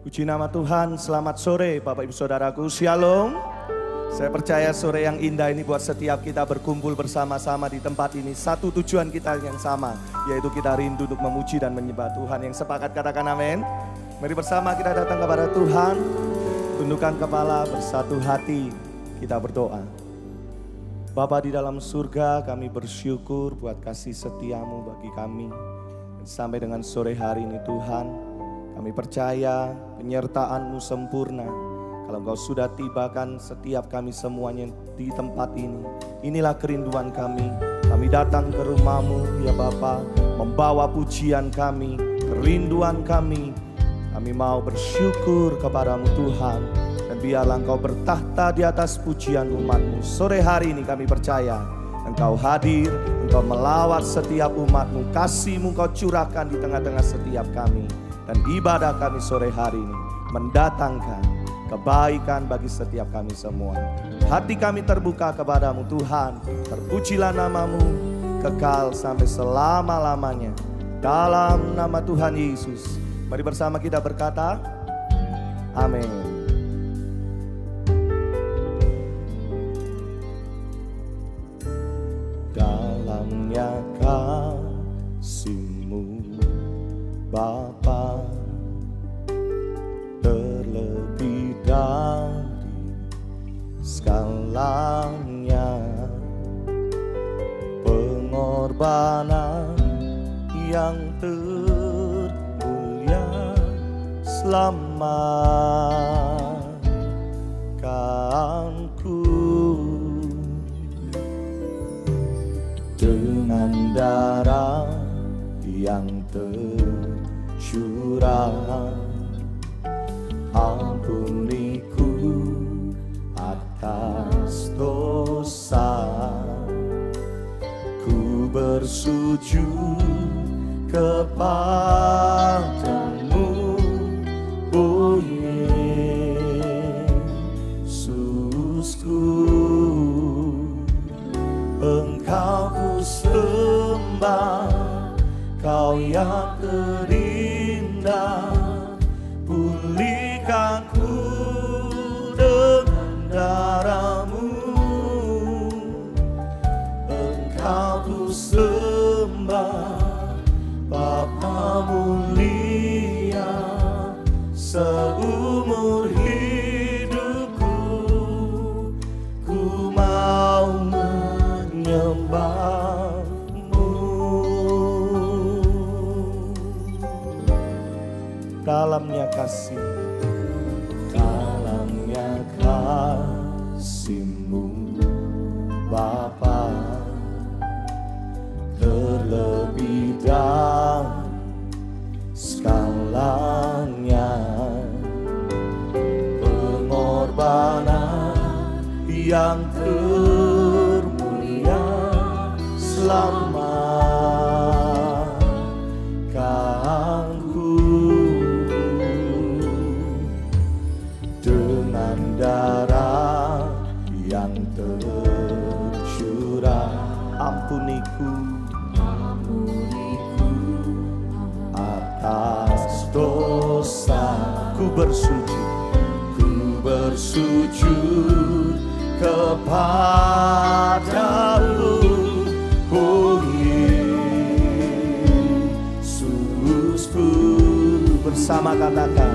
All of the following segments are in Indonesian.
Puji nama Tuhan, selamat sore Bapak Ibu Saudaraku, Shalom. Saya percaya sore yang indah ini buat setiap kita berkumpul bersama-sama di tempat ini. Satu tujuan kita yang sama, yaitu kita rindu untuk memuji dan menyembah Tuhan. Yang sepakat katakan amin. Mari bersama kita datang kepada Tuhan, tundukkan kepala bersatu hati, kita berdoa. Bapa di dalam surga, kami bersyukur buat kasih setiamu bagi kami. Sampai dengan sore hari ini Tuhan, kami percaya penyertaanmu sempurna. Kalau engkau sudah tibakan setiap kami semuanya di tempat ini. Inilah kerinduan kami. Kami datang ke rumahmu ya Bapa, membawa pujian kami, kerinduan kami. Kami mau bersyukur kepadamu Tuhan. Dan biarlah engkau bertahta di atas pujian umatmu. Sore hari ini kami percaya Engkau hadir, Engkau melawat setiap umatmu, kasihmu Engkau curahkan di tengah-tengah setiap kami. Dan ibadah kami sore hari ini mendatangkan kebaikan bagi setiap kami semua. Hati kami terbuka kepadamu Tuhan. Terpujilah namamu kekal sampai selama-lamanya. Dalam nama Tuhan Yesus. Mari bersama kita berkata, Amin. Dalamnya kasihmu Bapa skalanya pengorbanan yang termulia selamatkanku dengan darah yang tercurah ampuniku atas dosa. Ku bersujud kepadamu oh Yesusku. Engkau ku sembah kau yang terindah pulihkanku dengan darahmu engkau ku sembah Bapa mulia seumur hidupku. Ku mau menyembahmu. Dalamnya kasih Bapa terlebih dari skalanya bersama katakan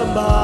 hidupku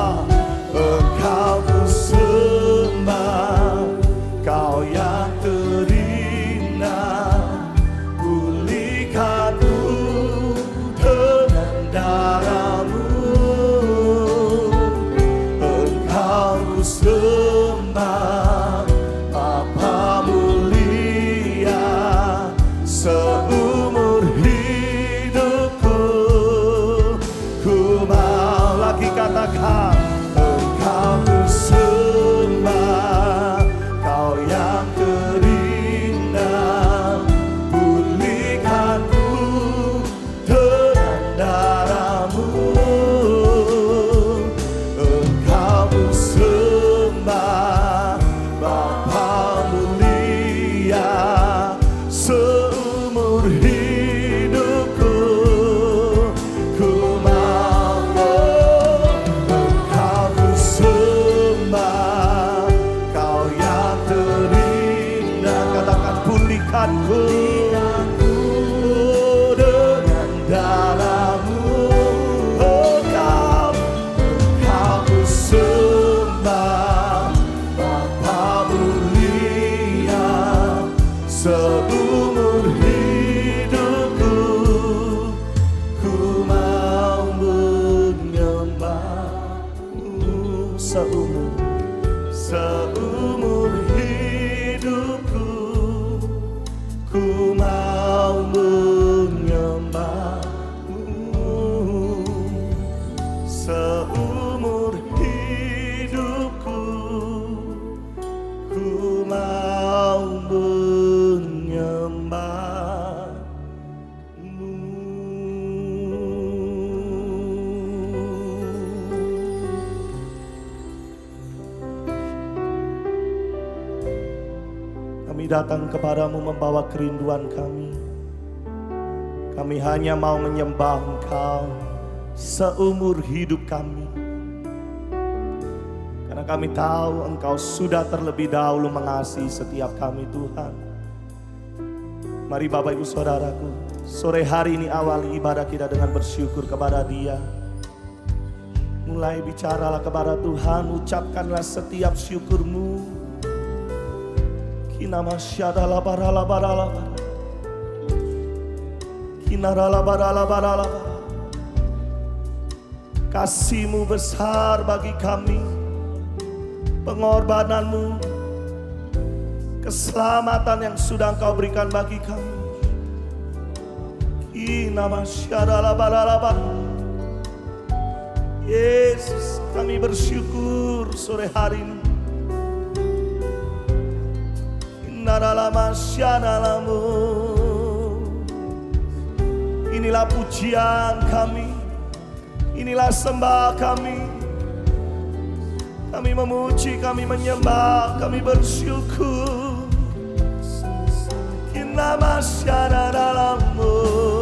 Seumur datang kepadamu membawa kerinduan kami. Kami hanya mau menyembah Engkau seumur hidup kami. Karena kami tahu Engkau sudah terlebih dahulu mengasihi setiap kami Tuhan. Mari Bapak Ibu Saudaraku, sore hari ini awali ibadah kita dengan bersyukur kepada Dia. Mulai bicaralah kepada Tuhan, ucapkanlah setiap syukurmu. Kinama syadala barala barala bara. Kinarala barala barala bara. Kasihmu besar bagi kami. Pengorbananmu. Keselamatan yang sudah engkau berikan bagi kami. Kinama syadala barala bara. Yesus kami bersyukur sore hari ini. Inilah pujian kami. Inilah sembah kami. Kami memuji, kami menyembah, kami bersyukur. Kinamasyadalamu Yesus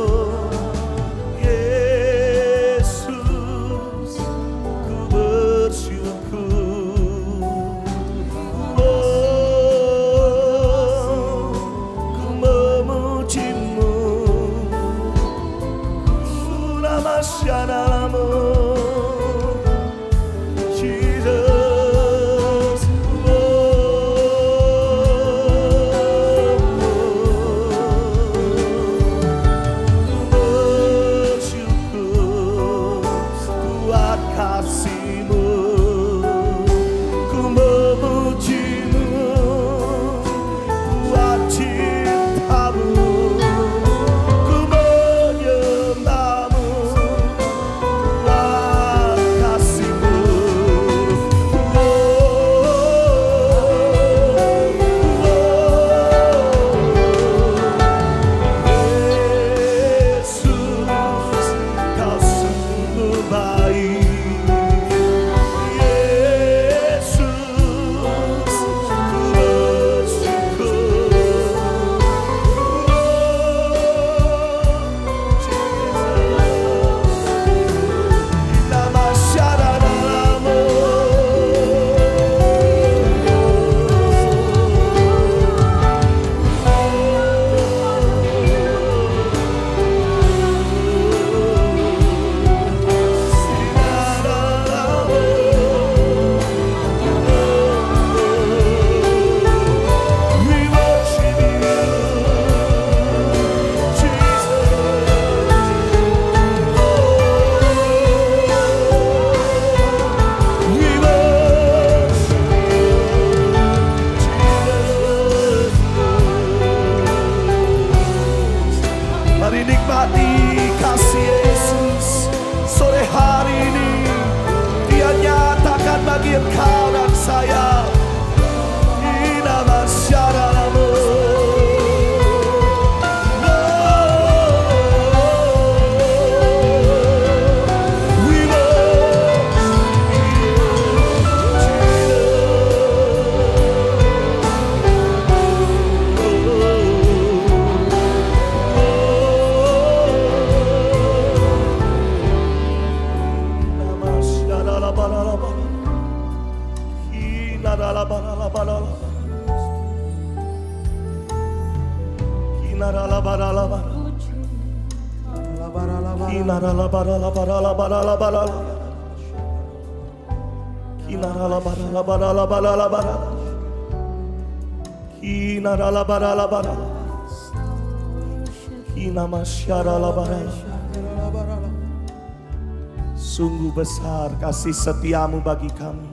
Sungguh besar kasih setiamu bagi kami.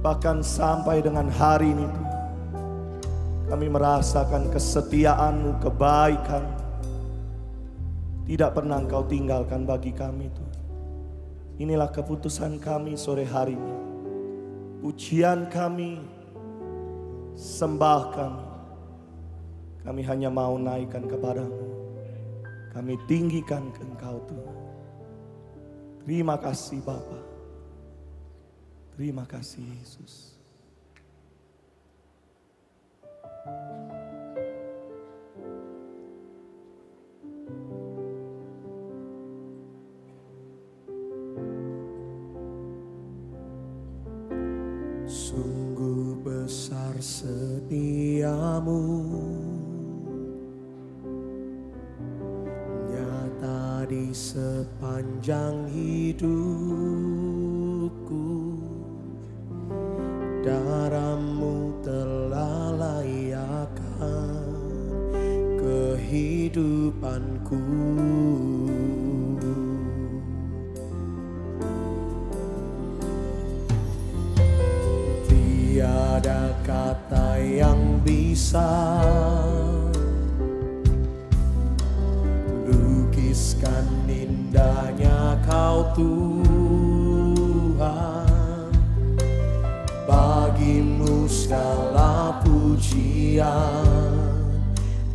Bahkan sampai dengan hari ini kami merasakan kesetiaanmu, kebaikan. Tidak pernah engkau tinggalkan bagi kami Tuhan. Inilah keputusan kami sore hari ini. Pujian kami, sembah kami. Kami hanya mau naikkan kepadamu. Kami tinggikan ke engkau Tuhan. Terima kasih Bapa. Terima kasih Yesus.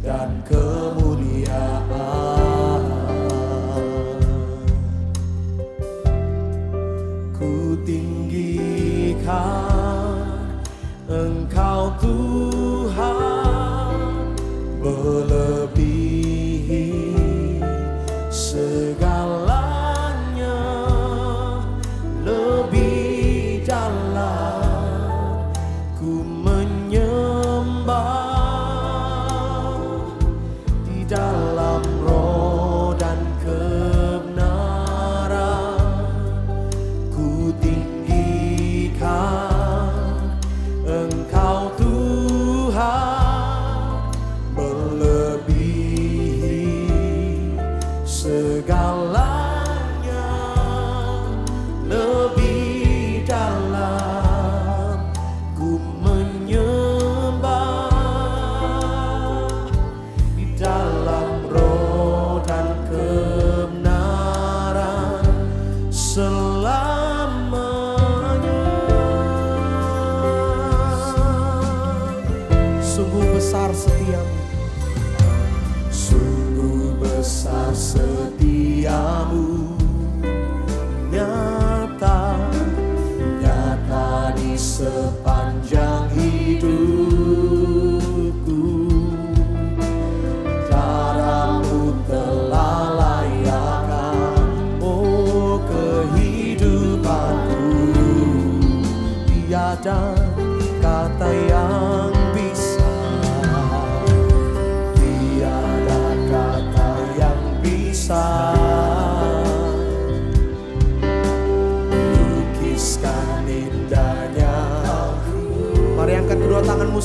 Dan kemuliaan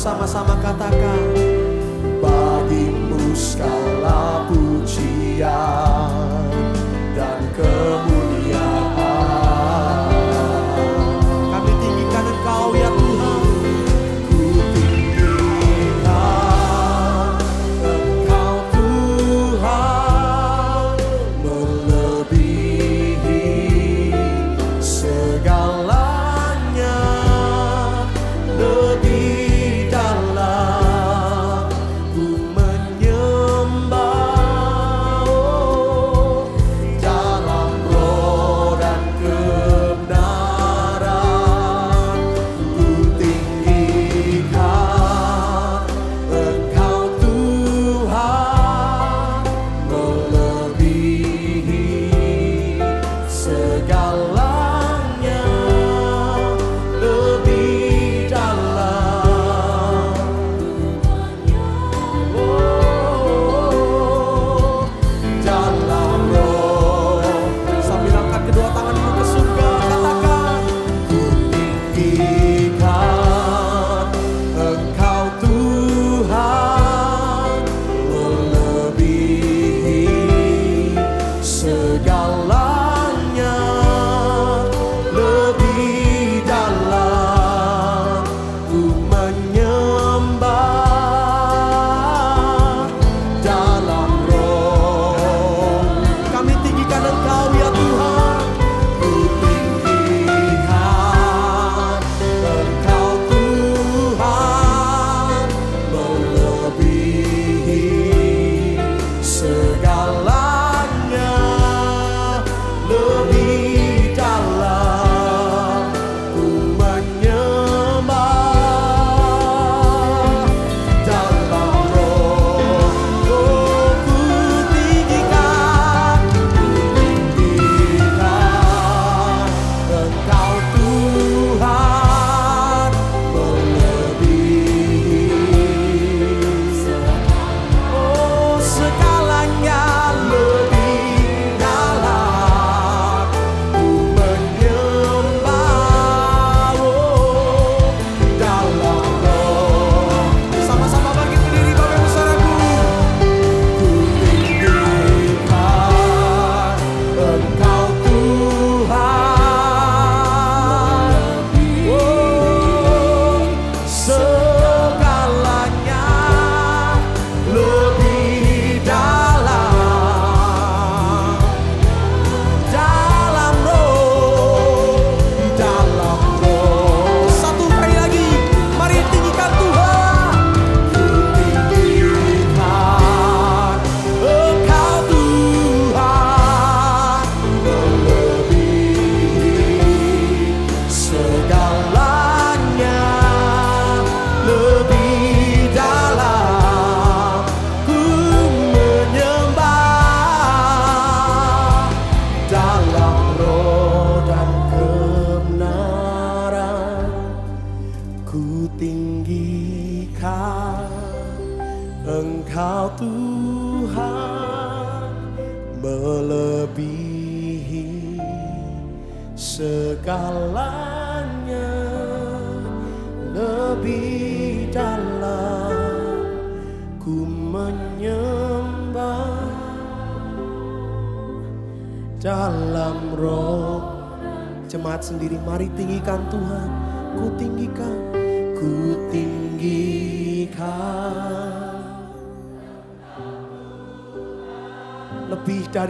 sama-sama katakan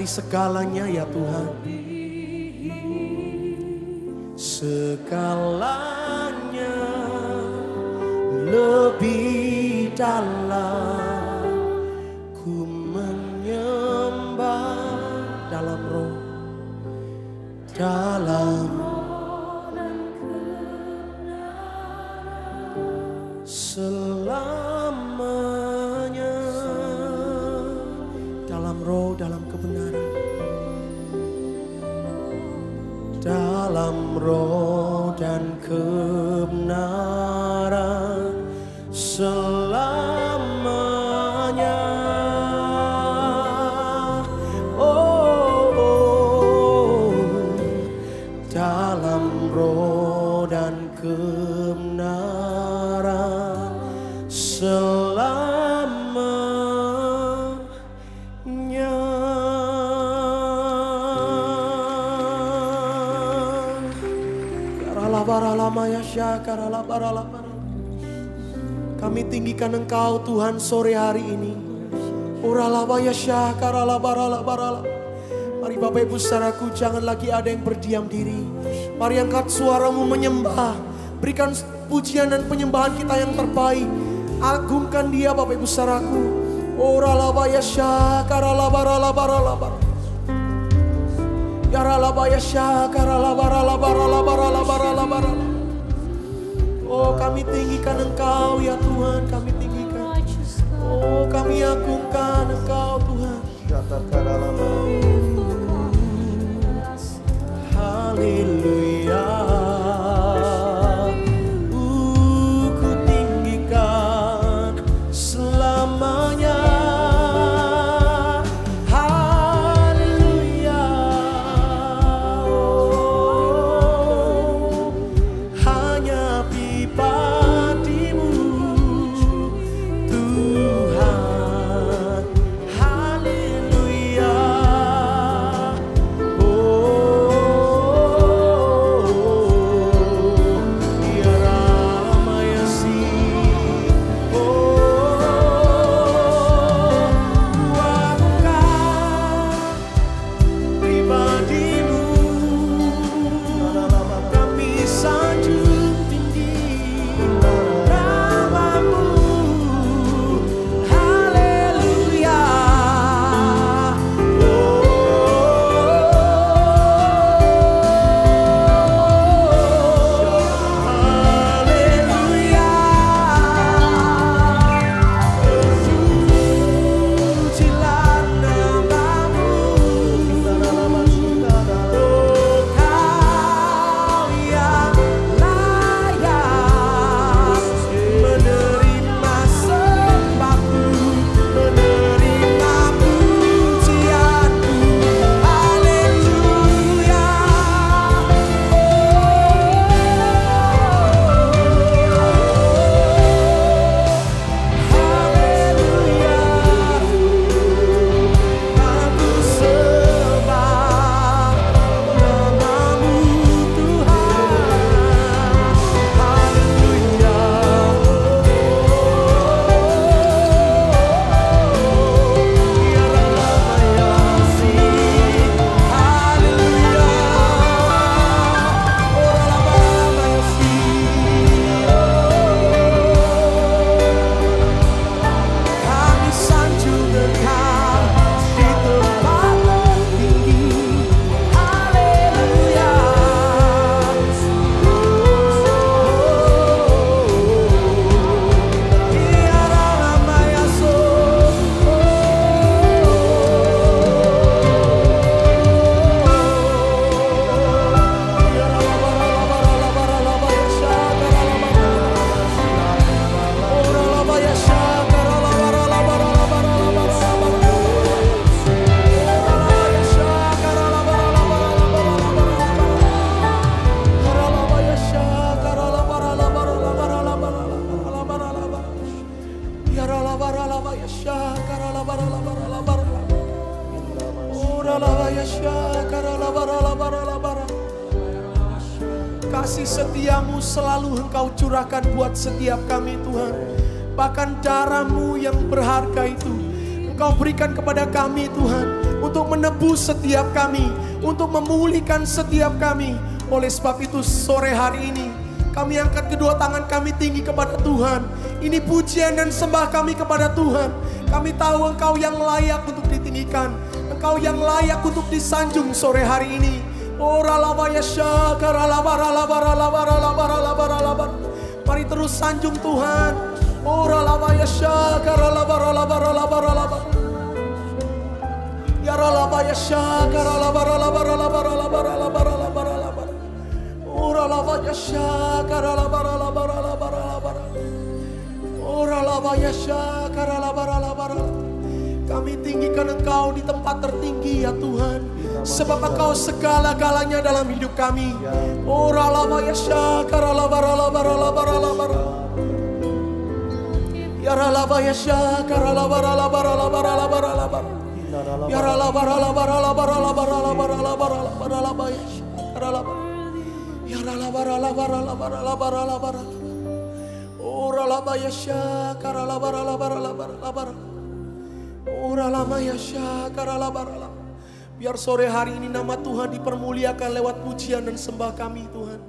dari segalanya dalam roh dan Kami tinggikan Engkau Tuhan sore hari ini. Syakaralabaralabarala. Mari Bapak Ibu saudaraku jangan lagi ada yang berdiam diri. Mari angkat suaramu menyembah. Berikan pujian dan penyembahan kita yang terbaik. Agungkan dia Bapak Ibu saudaraku. Uralabaya syakaralabaralabaralabara. Yaralabaya syakaralabaralabaralabaralabaralabara. Oh kami tinggikan engkau ya Tuhan kami tinggikan. Oh kami agungkan engkau Tuhan. Setiap kami. Untuk memulihkan setiap kami. Oleh sebab itu sore hari ini kami angkat kedua tangan kami tinggi kepada Tuhan. Ini pujian dan sembah kami kepada Tuhan. Kami tahu Engkau yang layak untuk ditinggikan. Engkau yang layak untuk disanjung sore hari ini. Mari terus sanjung Tuhan. Ya ralabaya syakara labara labara labara labara labara labara kami tinggikan Engkau di tempat tertinggi ya Tuhan. Sebab Engkau segala-galanya dalam hidup kami. Ya Rala laba Ya ya Biar sore hari ini nama Tuhan dipermuliakan lewat pujian dan sembah kami Tuhan.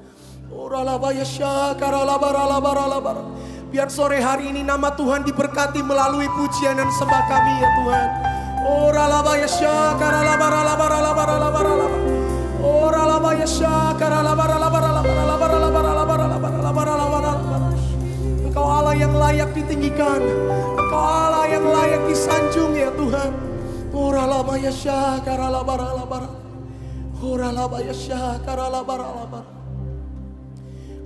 Biar sore hari ini nama Tuhan diberkati melalui pujian dan sembah kami ya Tuhan. Ora labaya syakara labara labara labara labara labara. Ora labaya syakara labara labara labara labara labara labara labara labara labara labara. Engkau Allah yang layak ditinggikan. Engkau Allah yang layak disanjung ya Tuhan. Ora labaya syakara labara labara. Ora labaya syakara labara labara.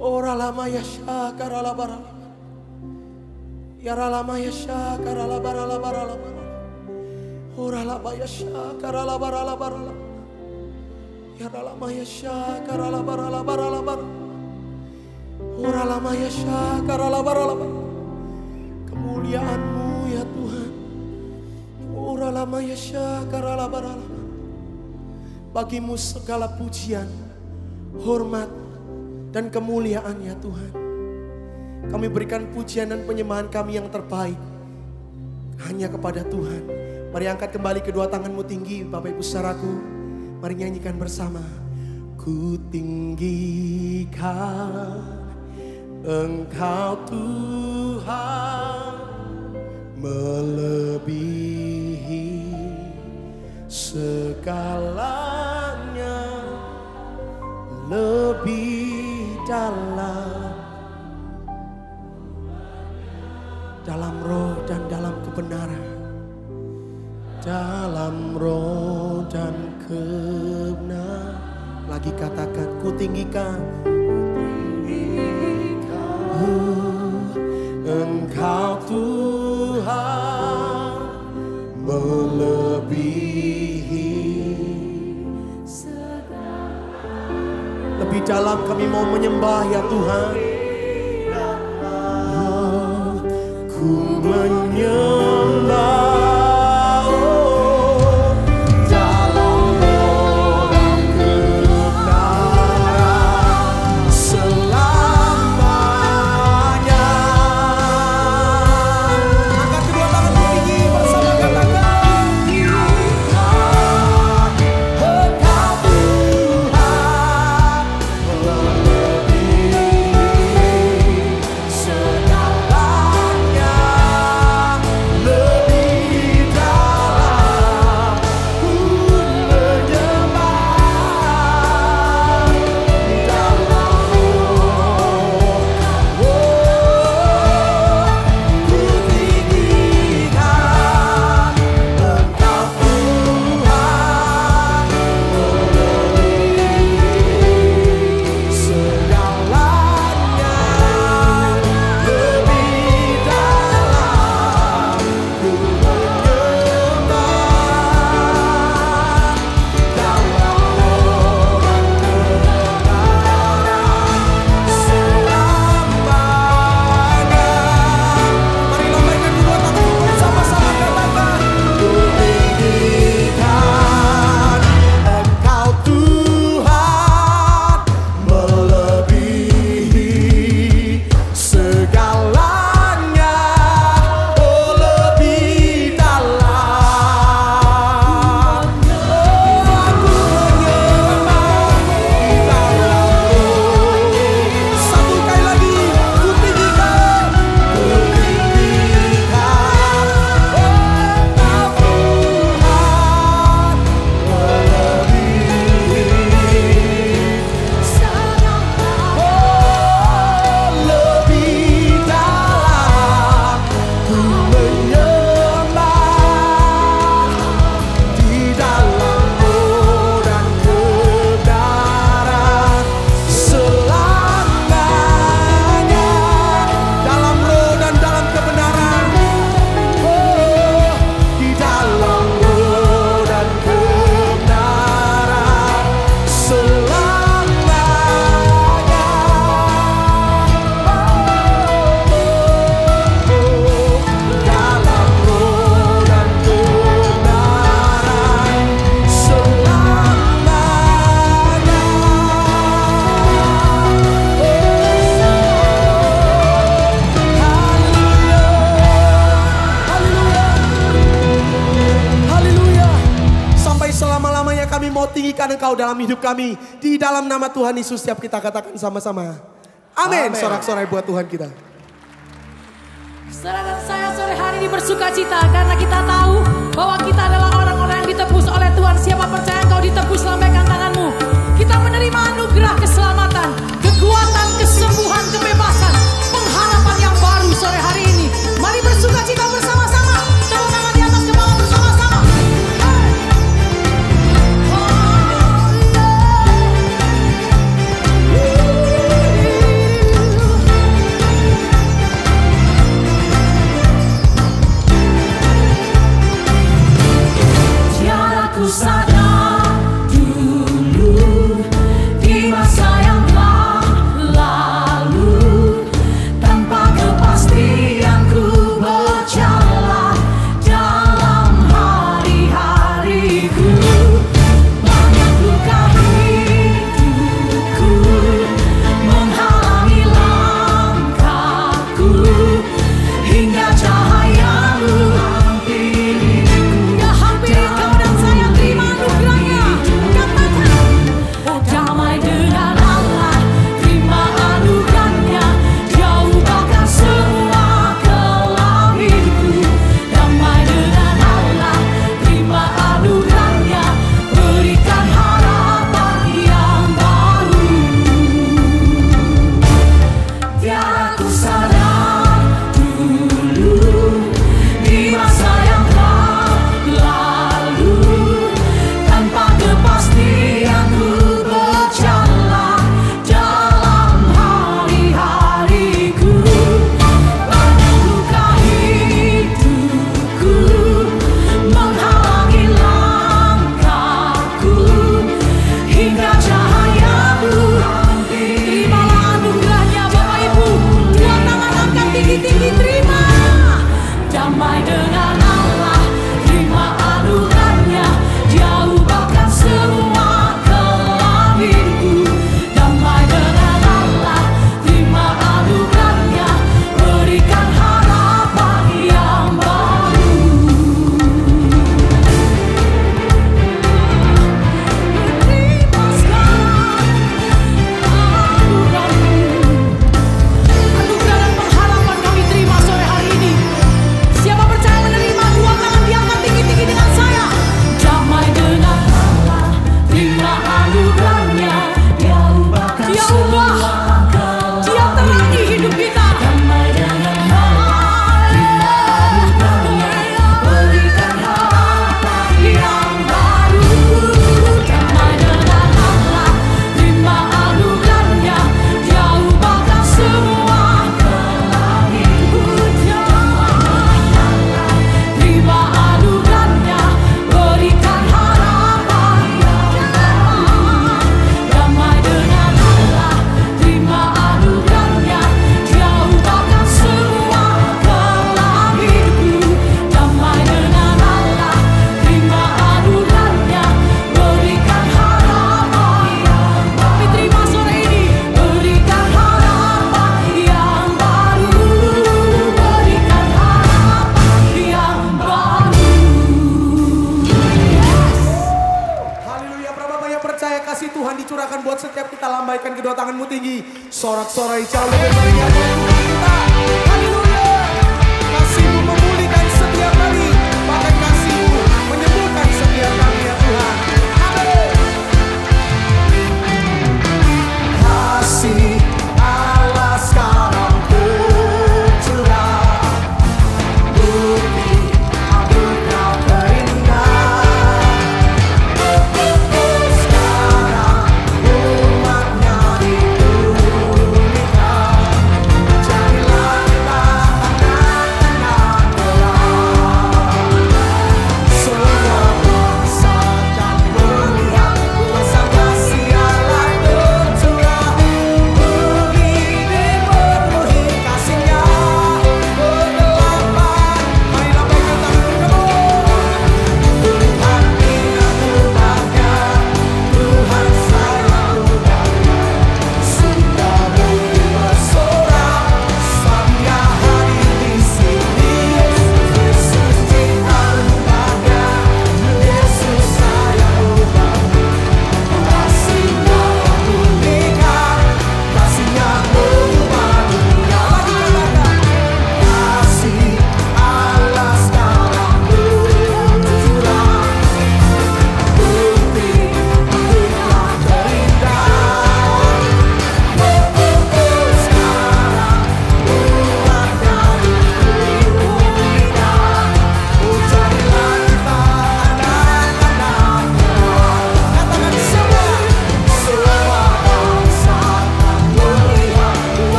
Ora lamaya syakara labara labara. Ya ralamaya syakara labara labara labara. Ora labaya syakara Oralaba yasha karalaba ralaba ralaba. Yaralama yasha karalaba ralaba ralaba. Oralama yasha karalaba ralaba. Kemuliaanmu ya Tuhan. Oralama yasha karalaba ralaba. Bagimu segala pujian, hormat, dan kemuliaan ya Tuhan. Kami berikan pujian dan penyembahan kami yang terbaik hanya kepada Tuhan Mari angkat kembali kedua tanganmu tinggi Bapak Ibu saudaraku. Mari nyanyikan bersama. Ku tinggikan Engkau Tuhan melebihi segalanya lebih dalam dalam roh dan dalam kebenaran dalam roh dan kebenaran lagi katakan ku tinggikan Engkau Tuhan melebihi Lebih dalam kami mau menyembah ya Tuhan. Ku menyembah kami. Di dalam nama Tuhan Yesus setiap kita katakan sama-sama. Amin. Sorak-sorai buat Tuhan kita. Saudara saya sore hari ini bersuka cita karena kita tahu bahwa kita adalah orang-orang yang ditebus oleh Tuhan. Siapa percaya kau ditebus lambaikan tanganmu. Kita menerima anugerah keselamatan, kekuatan, kesembuhan, kebebasan, pengharapan yang baru sore hari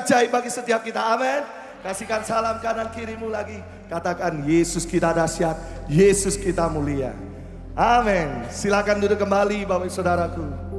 ajaib bagi setiap kita. Amin. Kasihkan salam kanan kirimu lagi. Katakan Yesus kita dahsyat, Yesus kita mulia. Amin. Silakan duduk kembali Bapak Saudaraku.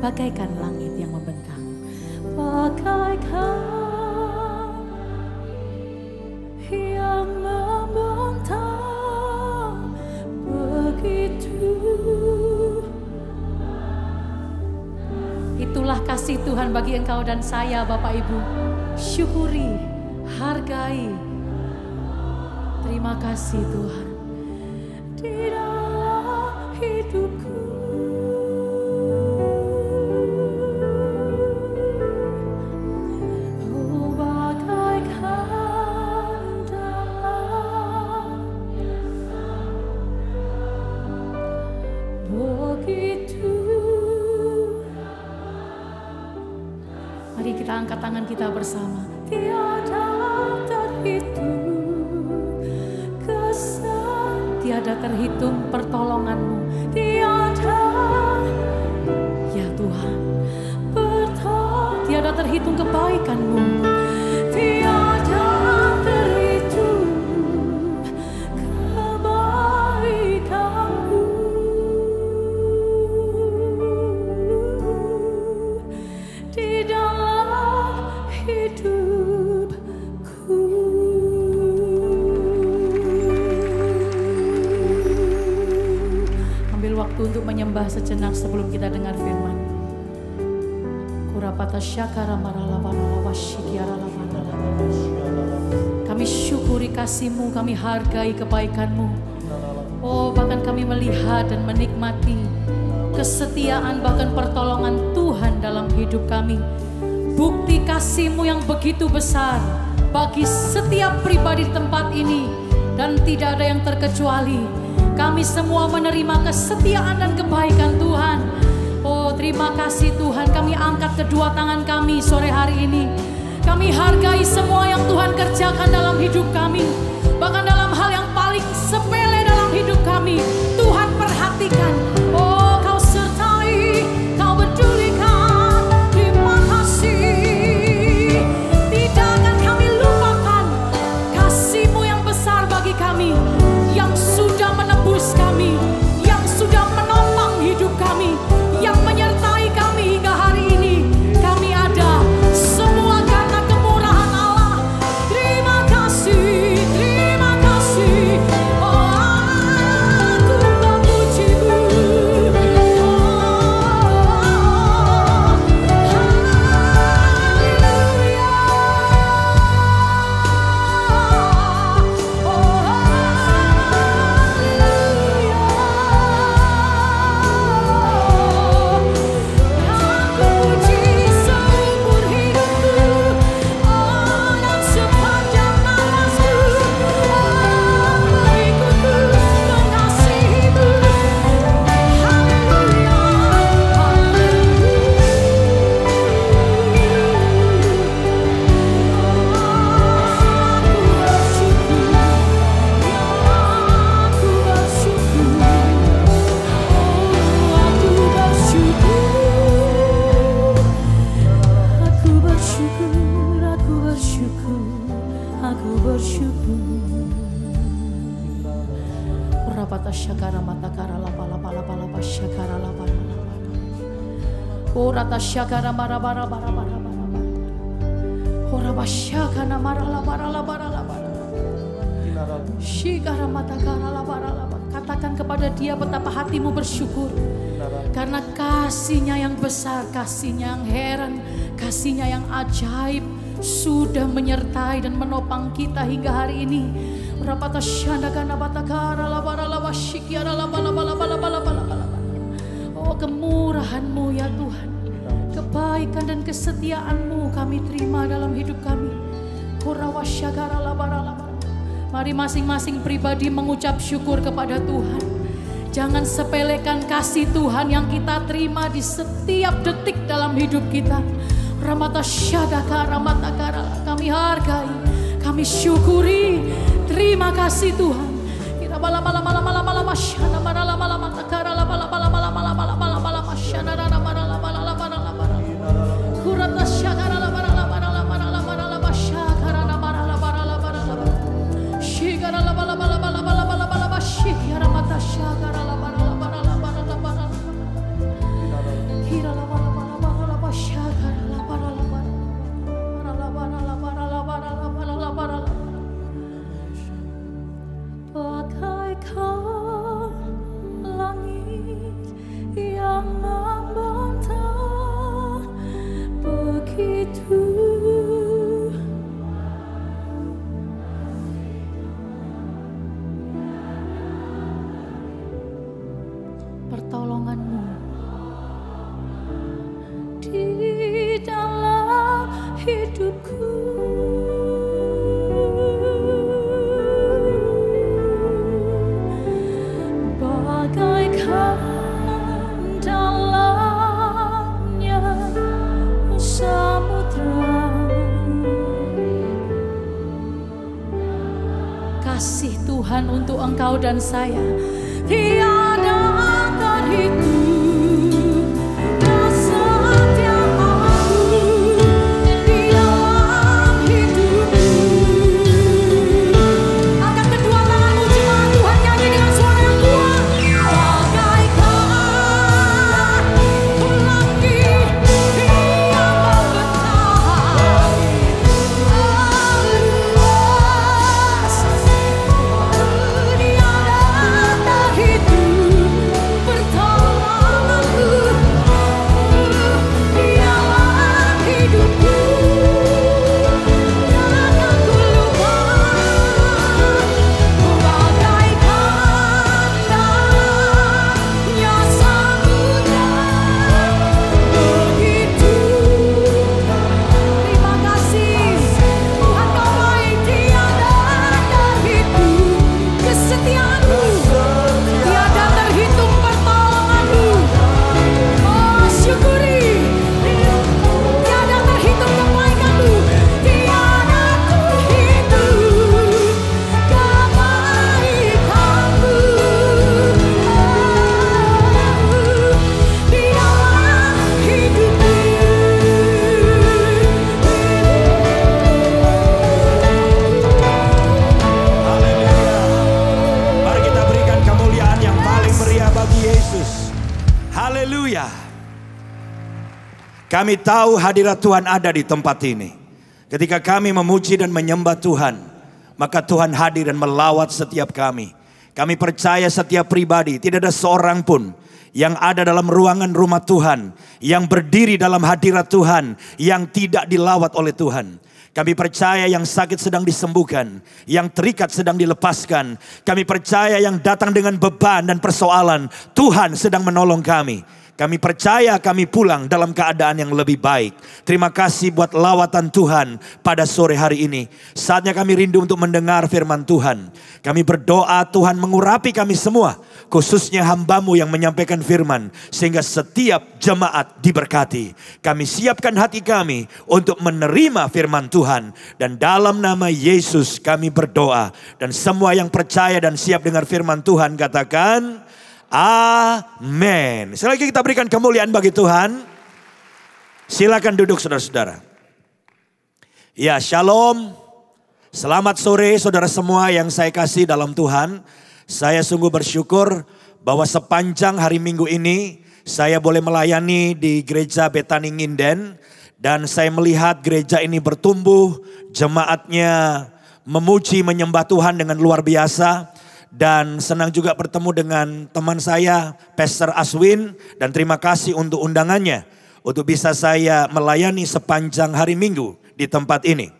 Bagaikan langit yang membentang bagaikan yang membentang begitu Itulah kasih Tuhan bagi engkau dan saya Bapak Ibu. Syukuri, hargai. Terima kasih Tuhan. Di sejenak sebelum kita dengar firman. Kurapata syakara maralawanalawa syikiara lawanalawa. Kami syukuri kasih-Mu, kami hargai kebaikan-Mu. Oh, bahkan kami melihat dan menikmati kesetiaan bahkan pertolongan Tuhan dalam hidup kami. Bukti kasih-Mu yang begitu besar bagi setiap pribadi di tempat ini dan tidak ada yang terkecuali. Kami semua menerima kesetiaan dan kebaikan Tuhan. Oh, terima kasih Tuhan. Kami angkat kedua tangan kami sore hari ini. Kami hargai semua yang Tuhan kerjakan dalam hidup kami. Bahkan dalam hal yang paling sepele dalam hidup kami. Syakara bara bara bara bara bara bara. Oh rabasyakana marala barala barala bara. Shikara mata karala barala bara. Katakan kepada dia betapa hatimu bersyukur. Karena kasihnya yang besar, kasihnya yang heran, kasihnya yang ajaib sudah menyertai dan menopang kita hingga hari ini. Rapata syanda kana batakara laba laba laba laba laba laba. Oh kemurahanmu ya Tuhan. Kebaikan dan kesetiaanmu kami terima dalam hidup kami. Mari masing-masing pribadi mengucap syukur kepada Tuhan. Jangan sepelekan kasih Tuhan yang kita terima di setiap detik dalam hidup kita. Ramata syadaka, ramata. Kami hargai, kami syukuri. Terima kasih Tuhan. Kira bala bala bala bala bala masyana bala bala bala takara saya Kami tahu hadirat Tuhan ada di tempat ini. Ketika kami memuji dan menyembah Tuhan, maka Tuhan hadir dan melawat setiap kami. Kami percaya setiap pribadi, tidak ada seorang pun yang ada dalam ruangan rumah Tuhan, yang berdiri dalam hadirat Tuhan, yang tidak dilawat oleh Tuhan. Kami percaya yang sakit sedang disembuhkan, yang terikat sedang dilepaskan. Kami percaya yang datang dengan beban dan persoalan, Tuhan sedang menolong kami. Kami percaya kami pulang dalam keadaan yang lebih baik. Terima kasih buat lawatan Tuhan pada sore hari ini. Saatnya kami rindu untuk mendengar firman Tuhan. Kami berdoa Tuhan mengurapi kami semua. Khususnya hambamu yang menyampaikan firman. Sehingga setiap jemaat diberkati. Kami siapkan hati kami untuk menerima firman Tuhan. Dan dalam nama Yesus kami berdoa. Dan semua yang percaya dan siap dengar firman Tuhan katakan... Amin. Sekali lagi kita berikan kemuliaan bagi Tuhan. Silakan duduk saudara-saudara. Ya, shalom. Selamat sore saudara semua yang saya kasih dalam Tuhan. Saya sungguh bersyukur bahwa sepanjang hari Minggu ini Saya boleh melayani di gereja Betani Nginden dan saya melihat gereja ini bertumbuh, jemaatnya memuji menyembah Tuhan dengan luar biasa dan senang juga bertemu dengan teman saya Pastor Aswin dan terima kasih untuk undangannya untuk bisa saya melayani sepanjang hari Minggu di tempat ini.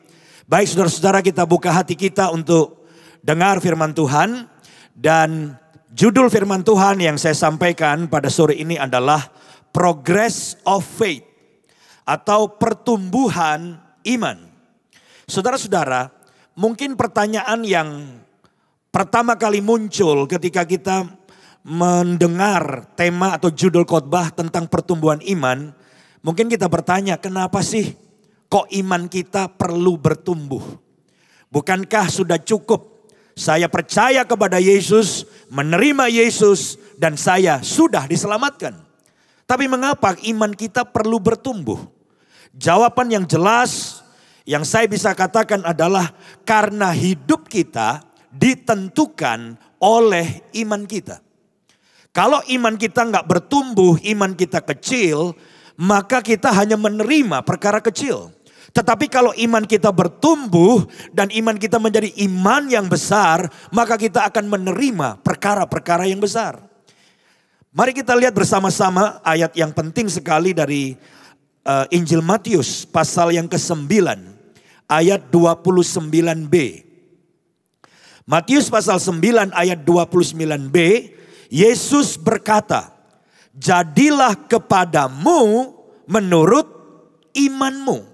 Baik saudara-saudara kita buka hati kita untuk dengar firman Tuhan dan judul firman Tuhan yang saya sampaikan pada sore ini adalah Progress of Faith atau pertumbuhan iman. Saudara-saudara, mungkin pertanyaan yang pertama kali muncul ketika kita mendengar tema atau judul khotbah tentang pertumbuhan iman, mungkin kita bertanya, kenapa sih kok iman kita perlu bertumbuh? Bukankah sudah cukup saya percaya kepada Yesus, menerima Yesus, dan saya sudah diselamatkan? Tapi mengapa iman kita perlu bertumbuh? Jawaban yang jelas yang saya bisa katakan adalah karena hidup kita ditentukan oleh iman kita. Kalau iman kita nggak bertumbuh, iman kita kecil, maka kita hanya menerima perkara kecil. Tetapi kalau iman kita bertumbuh dan iman kita menjadi iman yang besar, maka kita akan menerima perkara-perkara yang besar. Mari kita lihat bersama-sama ayat yang penting sekali dari uh, Injil Matius pasal yang ke-9 ayat 29b. Matius pasal 9 ayat 29b, Yesus berkata, "Jadilah kepadamu menurut imanmu."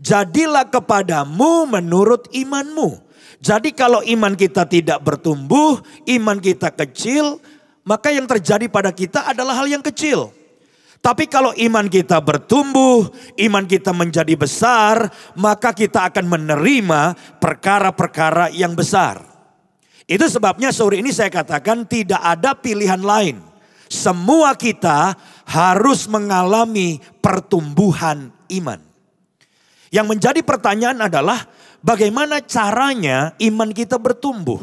Jadilah kepadamu menurut imanmu. Jadi kalau iman kita tidak bertumbuh, iman kita kecil, maka yang terjadi pada kita adalah hal yang kecil. Tapi kalau iman kita bertumbuh, iman kita menjadi besar, maka kita akan menerima perkara-perkara yang besar. Itu sebabnya sore ini saya katakan tidak ada pilihan lain. Semua kita harus mengalami pertumbuhan iman. Yang menjadi pertanyaan adalah bagaimana caranya iman kita bertumbuh.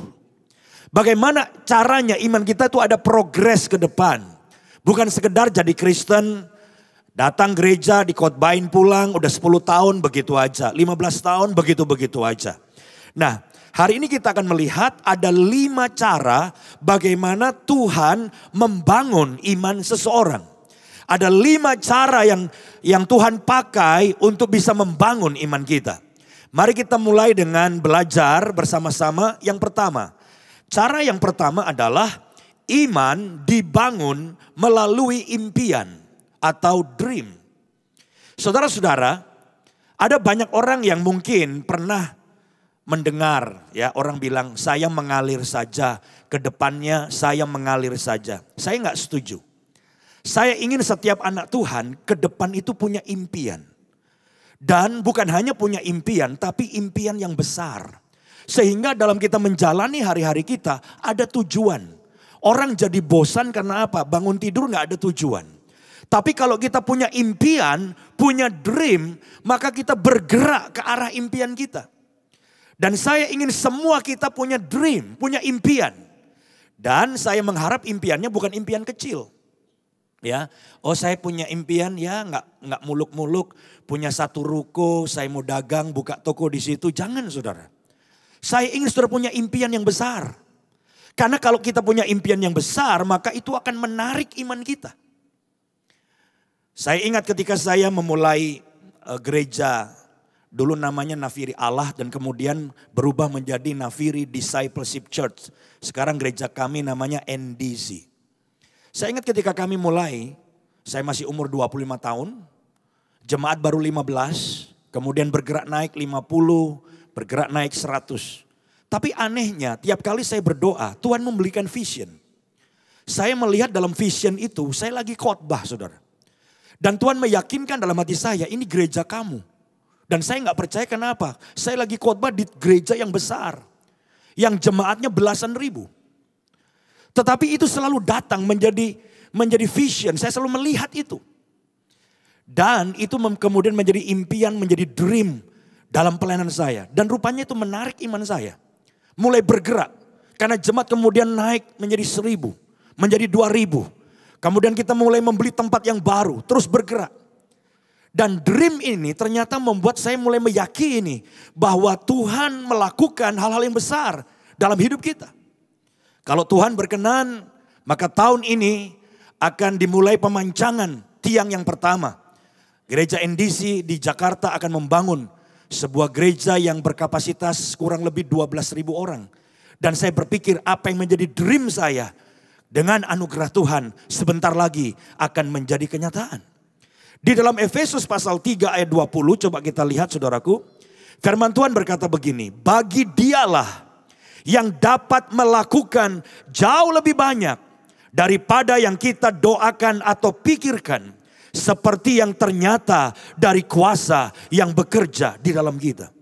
Bagaimana caranya iman kita itu ada progres ke depan. Bukan sekedar jadi Kristen, datang gereja, dikotbain pulang, udah 10 tahun begitu aja. 15 tahun begitu-begitu aja. Nah Hari ini kita akan melihat ada lima cara bagaimana Tuhan membangun iman seseorang. Ada lima cara yang yang Tuhan pakai untuk bisa membangun iman kita. Mari kita mulai dengan belajar bersama-sama. Yang pertama, cara yang pertama adalah iman dibangun melalui impian atau dream. Saudara-saudara, ada banyak orang yang mungkin pernah mendengar ya orang bilang saya mengalir saja ke depannya saya mengalir saja. Saya nggak setuju. Saya ingin setiap anak Tuhan ke depan itu punya impian. Dan bukan hanya punya impian tapi impian yang besar. Sehingga dalam kita menjalani hari-hari kita ada tujuan. Orang jadi bosan karena apa? Bangun tidur nggak ada tujuan. Tapi kalau kita punya impian, punya dream, maka kita bergerak ke arah impian kita. Dan saya ingin semua kita punya dream, punya impian. Dan saya mengharap impiannya bukan impian kecil. Ya, oh saya punya impian ya nggak nggak muluk-muluk, punya satu ruko, saya mau dagang, buka toko di situ. Jangan saudara. Saya ingin saudara punya impian yang besar. Karena kalau kita punya impian yang besar, maka itu akan menarik iman kita. Saya ingat ketika saya memulai uh, gereja Dulu namanya Nafiri Allah dan kemudian berubah menjadi Nafiri Discipleship Church. Sekarang gereja kami namanya NDC. Saya ingat ketika kami mulai, saya masih umur 25 tahun, jemaat baru 15, kemudian bergerak naik 50, bergerak naik 100. Tapi anehnya tiap kali saya berdoa, Tuhan memberikan vision. Saya melihat dalam vision itu, saya lagi khotbah saudara. Dan Tuhan meyakinkan dalam hati saya, ini gereja kamu dan saya nggak percaya kenapa. Saya lagi khotbah di gereja yang besar. Yang jemaatnya belasan ribu. Tetapi itu selalu datang menjadi menjadi vision. Saya selalu melihat itu. Dan itu kemudian menjadi impian, menjadi dream dalam pelayanan saya. Dan rupanya itu menarik iman saya. Mulai bergerak. Karena jemaat kemudian naik menjadi seribu. Menjadi dua ribu. Kemudian kita mulai membeli tempat yang baru, terus bergerak. Dan dream ini ternyata membuat saya mulai meyakini bahwa Tuhan melakukan hal-hal yang besar dalam hidup kita. Kalau Tuhan berkenan, maka tahun ini akan dimulai pemancangan tiang yang pertama. Gereja NDC di Jakarta akan membangun sebuah gereja yang berkapasitas kurang lebih 12 ribu orang. Dan saya berpikir apa yang menjadi dream saya dengan anugerah Tuhan sebentar lagi akan menjadi kenyataan. Di dalam Efesus pasal 3 ayat 20 coba kita lihat saudaraku. Firman Tuhan berkata begini, bagi dialah yang dapat melakukan jauh lebih banyak daripada yang kita doakan atau pikirkan seperti yang ternyata dari kuasa yang bekerja di dalam kita.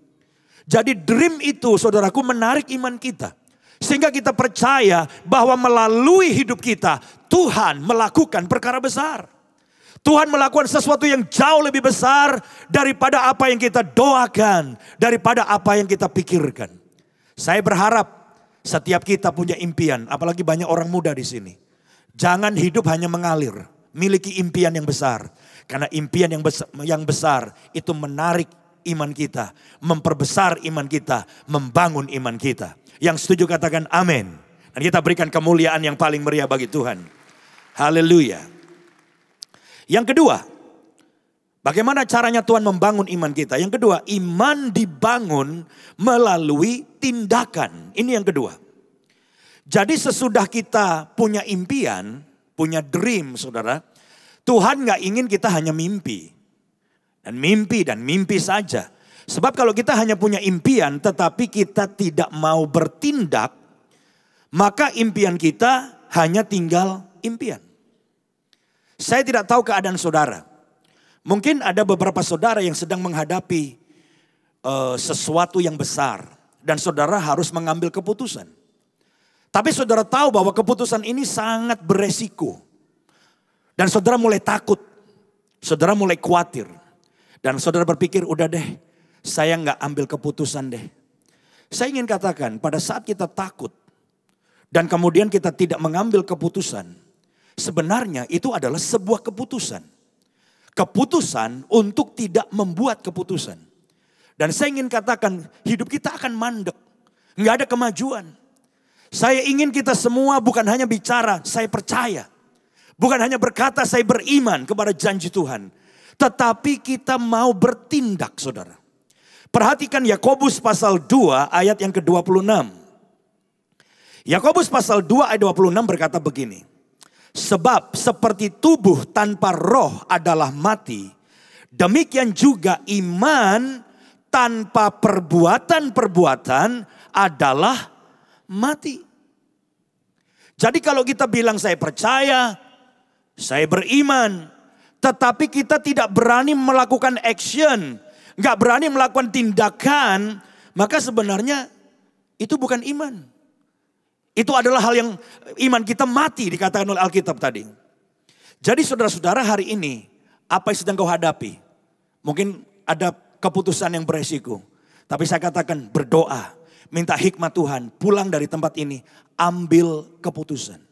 Jadi dream itu saudaraku menarik iman kita. Sehingga kita percaya bahwa melalui hidup kita Tuhan melakukan perkara besar. Tuhan melakukan sesuatu yang jauh lebih besar daripada apa yang kita doakan, daripada apa yang kita pikirkan. Saya berharap setiap kita punya impian, apalagi banyak orang muda di sini. Jangan hidup hanya mengalir miliki impian yang besar. Karena impian yang besar, yang besar itu menarik iman kita, memperbesar iman kita, membangun iman kita. Yang setuju katakan amin. Dan kita berikan kemuliaan yang paling meriah bagi Tuhan. Haleluya. Yang kedua, bagaimana caranya Tuhan membangun iman kita? Yang kedua, iman dibangun melalui tindakan. Ini yang kedua. Jadi sesudah kita punya impian, punya dream saudara. Tuhan nggak ingin kita hanya mimpi. Dan mimpi dan mimpi saja. Sebab kalau kita hanya punya impian tetapi kita tidak mau bertindak. Maka impian kita hanya tinggal impian. Saya tidak tahu keadaan saudara. Mungkin ada beberapa saudara yang sedang menghadapi uh, sesuatu yang besar. Dan saudara harus mengambil keputusan. Tapi saudara tahu bahwa keputusan ini sangat beresiko. Dan saudara mulai takut. Saudara mulai khawatir. Dan saudara berpikir udah deh saya nggak ambil keputusan deh. Saya ingin katakan pada saat kita takut. Dan kemudian kita tidak mengambil keputusan. Sebenarnya itu adalah sebuah keputusan. Keputusan untuk tidak membuat keputusan. Dan saya ingin katakan hidup kita akan mandek. Nggak ada kemajuan. Saya ingin kita semua bukan hanya bicara, saya percaya. Bukan hanya berkata saya beriman kepada janji Tuhan. Tetapi kita mau bertindak saudara. Perhatikan Yakobus pasal 2 ayat yang ke-26. Yakobus pasal 2 ayat 26 berkata begini. Sebab seperti tubuh tanpa roh adalah mati. Demikian juga iman tanpa perbuatan-perbuatan adalah mati. Jadi kalau kita bilang saya percaya, saya beriman, tetapi kita tidak berani melakukan action, nggak berani melakukan tindakan, maka sebenarnya itu bukan iman. Itu adalah hal yang iman kita mati dikatakan oleh Alkitab tadi. Jadi saudara-saudara hari ini, apa yang sedang kau hadapi? Mungkin ada keputusan yang beresiko. Tapi saya katakan berdoa, minta hikmat Tuhan, pulang dari tempat ini, ambil keputusan.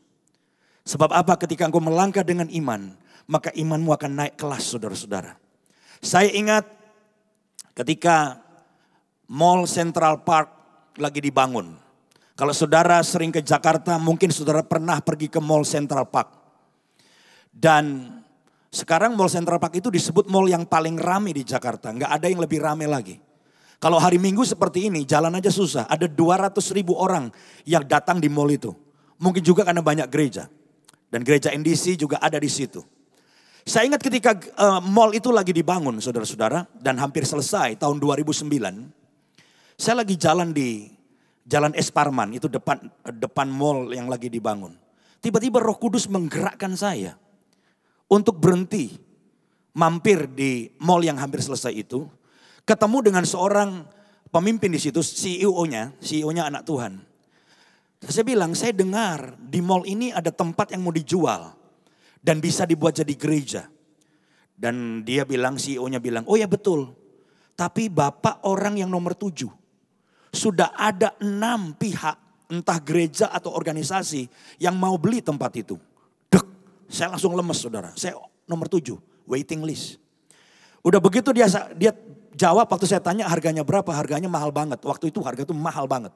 Sebab apa ketika engkau melangkah dengan iman, maka imanmu akan naik kelas saudara-saudara. Saya ingat ketika Mall Central Park lagi dibangun. Kalau saudara sering ke Jakarta, mungkin saudara pernah pergi ke Mall Central Park. Dan sekarang Mall Central Park itu disebut mall yang paling ramai di Jakarta. Nggak ada yang lebih ramai lagi. Kalau hari Minggu seperti ini, jalan aja susah. Ada 200 ribu orang yang datang di mall itu. Mungkin juga karena banyak gereja. Dan gereja NDC juga ada di situ. Saya ingat ketika uh, mall itu lagi dibangun, saudara-saudara. Dan hampir selesai tahun 2009. Saya lagi jalan di Jalan Esparman, itu depan depan mall yang lagi dibangun. Tiba-tiba roh kudus menggerakkan saya. Untuk berhenti mampir di mall yang hampir selesai itu ketemu dengan seorang pemimpin di situ, CEO-nya, CEO-nya anak Tuhan. Saya bilang, saya dengar di mall ini ada tempat yang mau dijual dan bisa dibuat jadi gereja. Dan dia bilang, CEO-nya bilang, oh ya betul. Tapi bapak orang yang nomor tujuh. Sudah ada enam pihak, entah gereja atau organisasi yang mau beli tempat itu. Dek, Saya langsung lemes saudara. Saya nomor tujuh, waiting list. Udah begitu dia dia jawab waktu saya tanya harganya berapa, harganya mahal banget. Waktu itu harga itu mahal banget.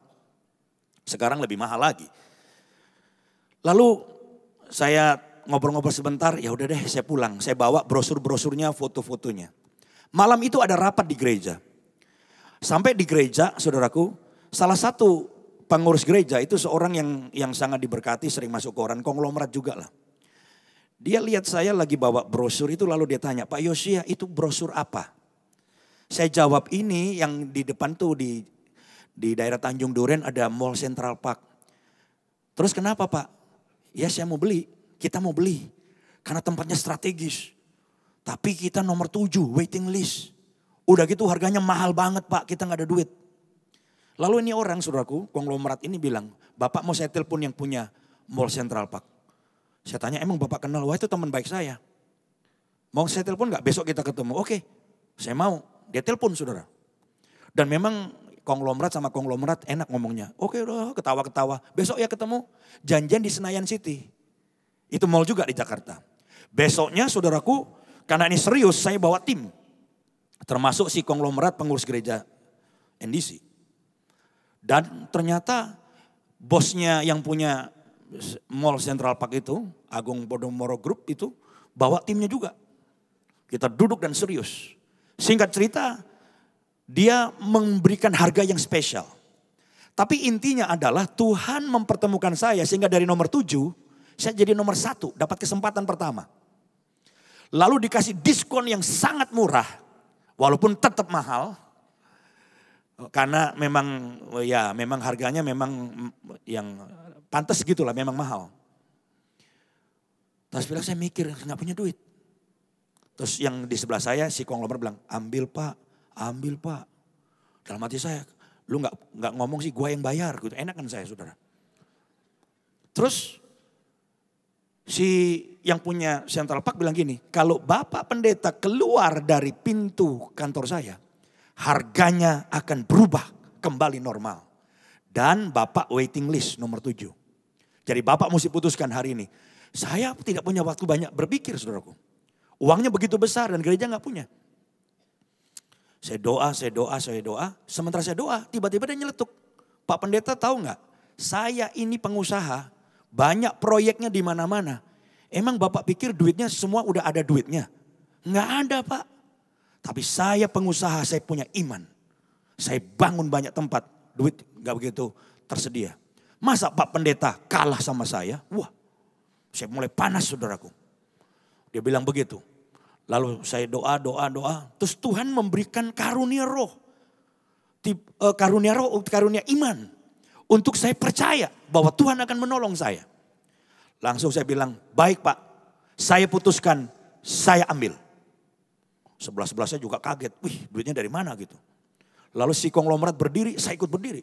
Sekarang lebih mahal lagi. Lalu saya ngobrol-ngobrol sebentar, ya udah deh saya pulang. Saya bawa brosur-brosurnya, foto-fotonya. Malam itu ada rapat di gereja. Sampai di gereja, saudaraku, salah satu pengurus gereja itu seorang yang yang sangat diberkati, sering masuk koran, konglomerat juga lah. Dia lihat saya lagi bawa brosur itu lalu dia tanya, Pak Yosia itu brosur apa? Saya jawab ini yang di depan tuh di di daerah Tanjung Duren ada Mall Central Park. Terus kenapa Pak? Ya saya mau beli, kita mau beli. Karena tempatnya strategis. Tapi kita nomor tujuh, waiting list. Udah gitu harganya mahal banget Pak, kita nggak ada duit. Lalu ini orang saudaraku, konglomerat ini bilang, Bapak mau saya telepon yang punya Mall Central Park. Saya tanya, emang Bapak kenal? Wah itu teman baik saya. Mau saya telepon nggak? Besok kita ketemu. Oke, saya mau. Dia telepon saudara. Dan memang konglomerat sama konglomerat enak ngomongnya. Oke udah ketawa-ketawa. Besok ya ketemu. Janjian di Senayan City. Itu mall juga di Jakarta. Besoknya saudaraku, karena ini serius saya bawa tim. Termasuk si konglomerat pengurus gereja NDC. Dan ternyata bosnya yang punya Mall Central Park itu, Agung Podomoro Group itu bawa timnya juga. Kita duduk dan serius. Singkat cerita, dia memberikan harga yang spesial. Tapi intinya adalah Tuhan mempertemukan saya sehingga dari nomor tujuh, saya jadi nomor satu, dapat kesempatan pertama. Lalu dikasih diskon yang sangat murah, walaupun tetap mahal, karena memang ya memang harganya memang yang pantas gitulah memang mahal. Terus bilang saya mikir nggak punya duit. Terus yang di sebelah saya si konglomerat bilang ambil pak, ambil pak. Dalam hati saya, lu nggak nggak ngomong sih gue yang bayar gitu. Enak kan saya saudara. Terus si yang punya Central Park bilang gini, kalau bapak pendeta keluar dari pintu kantor saya, harganya akan berubah kembali normal. Dan bapak waiting list nomor tujuh. Jadi bapak mesti putuskan hari ini. Saya tidak punya waktu banyak berpikir saudaraku. Uangnya begitu besar dan gereja nggak punya. Saya doa, saya doa, saya doa. Sementara saya doa, tiba-tiba dia nyeletuk. Pak pendeta tahu nggak? Saya ini pengusaha, banyak proyeknya di mana-mana. Emang bapak pikir duitnya semua udah ada duitnya? Nggak ada pak. Tapi saya pengusaha, saya punya iman. Saya bangun banyak tempat, duit nggak begitu tersedia. Masa Pak Pendeta kalah sama saya? Wah, saya mulai panas saudaraku. Dia bilang begitu. Lalu saya doa, doa, doa. Terus Tuhan memberikan karunia roh. Eh, karunia roh, karunia iman. Untuk saya percaya bahwa Tuhan akan menolong saya. Langsung saya bilang, baik Pak, saya putuskan, saya ambil. Sebelah-sebelah saya juga kaget, wih duitnya dari mana gitu. Lalu si konglomerat berdiri, saya ikut berdiri.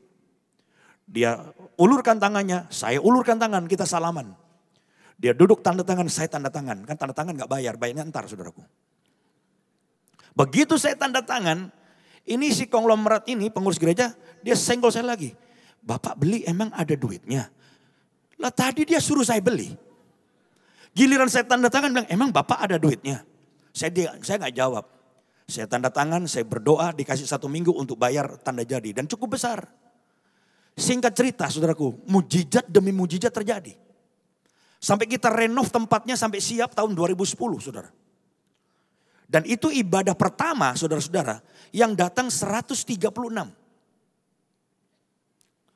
Dia ulurkan tangannya, saya ulurkan tangan, kita salaman. Dia duduk tanda tangan, saya tanda tangan. Kan tanda tangan gak bayar, bayarnya ntar saudaraku. Begitu saya tanda tangan, ini si konglomerat ini, pengurus gereja, dia senggol saya lagi. Bapak beli emang ada duitnya. Lah tadi dia suruh saya beli. Giliran saya tanda tangan bilang, emang bapak ada duitnya? Saya saya nggak jawab. Saya tanda tangan, saya berdoa, dikasih satu minggu untuk bayar tanda jadi. Dan cukup besar. Singkat cerita saudaraku, mujizat demi mujizat terjadi. Sampai kita renov tempatnya sampai siap tahun 2010 saudara. Dan itu ibadah pertama saudara-saudara yang datang 136.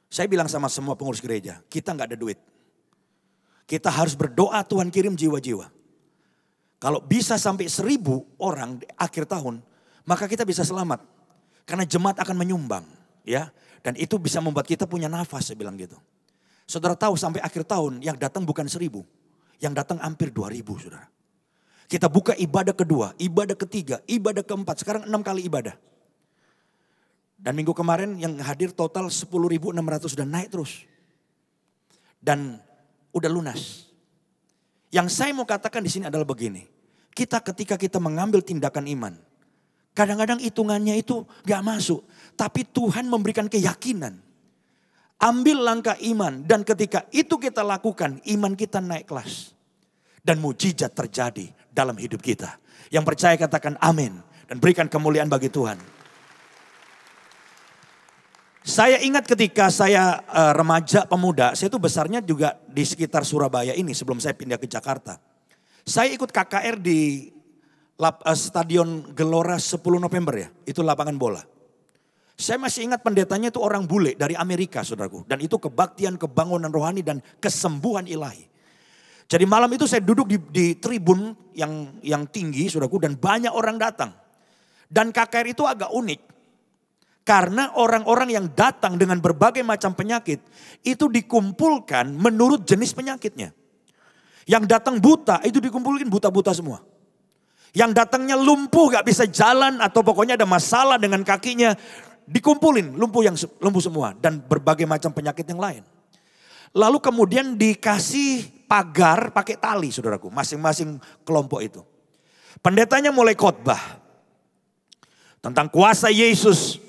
Saya bilang sama semua pengurus gereja, kita nggak ada duit. Kita harus berdoa Tuhan kirim jiwa-jiwa. Kalau bisa sampai seribu orang di akhir tahun, maka kita bisa selamat. Karena jemaat akan menyumbang. ya dan itu bisa membuat kita punya nafas, saya bilang gitu. Saudara tahu sampai akhir tahun yang datang bukan seribu. Yang datang hampir dua ribu saudara. Kita buka ibadah kedua, ibadah ketiga, ibadah keempat. Sekarang enam kali ibadah. Dan minggu kemarin yang hadir total 10.600 dan naik terus. Dan udah lunas. Yang saya mau katakan di sini adalah begini. Kita ketika kita mengambil tindakan iman. Kadang-kadang hitungannya itu gak masuk. Tapi Tuhan memberikan keyakinan. Ambil langkah iman dan ketika itu kita lakukan iman kita naik kelas. Dan mujizat terjadi dalam hidup kita. Yang percaya katakan amin. Dan berikan kemuliaan bagi Tuhan. Saya ingat ketika saya uh, remaja pemuda, saya itu besarnya juga di sekitar Surabaya ini sebelum saya pindah ke Jakarta. Saya ikut KKR di lap, uh, Stadion Gelora 10 November ya, itu lapangan bola. Saya masih ingat pendetanya itu orang bule dari Amerika saudaraku. Dan itu kebaktian, kebangunan rohani dan kesembuhan ilahi. Jadi malam itu saya duduk di, di tribun yang yang tinggi saudaraku dan banyak orang datang. Dan KKR itu agak unik. Karena orang-orang yang datang dengan berbagai macam penyakit itu dikumpulkan menurut jenis penyakitnya. Yang datang buta itu dikumpulkan buta-buta semua. Yang datangnya lumpuh gak bisa jalan atau pokoknya ada masalah dengan kakinya. Dikumpulin lumpuh yang lumpuh semua dan berbagai macam penyakit yang lain. Lalu kemudian dikasih pagar pakai tali saudaraku. Masing-masing kelompok itu. Pendetanya mulai khotbah. Tentang kuasa Yesus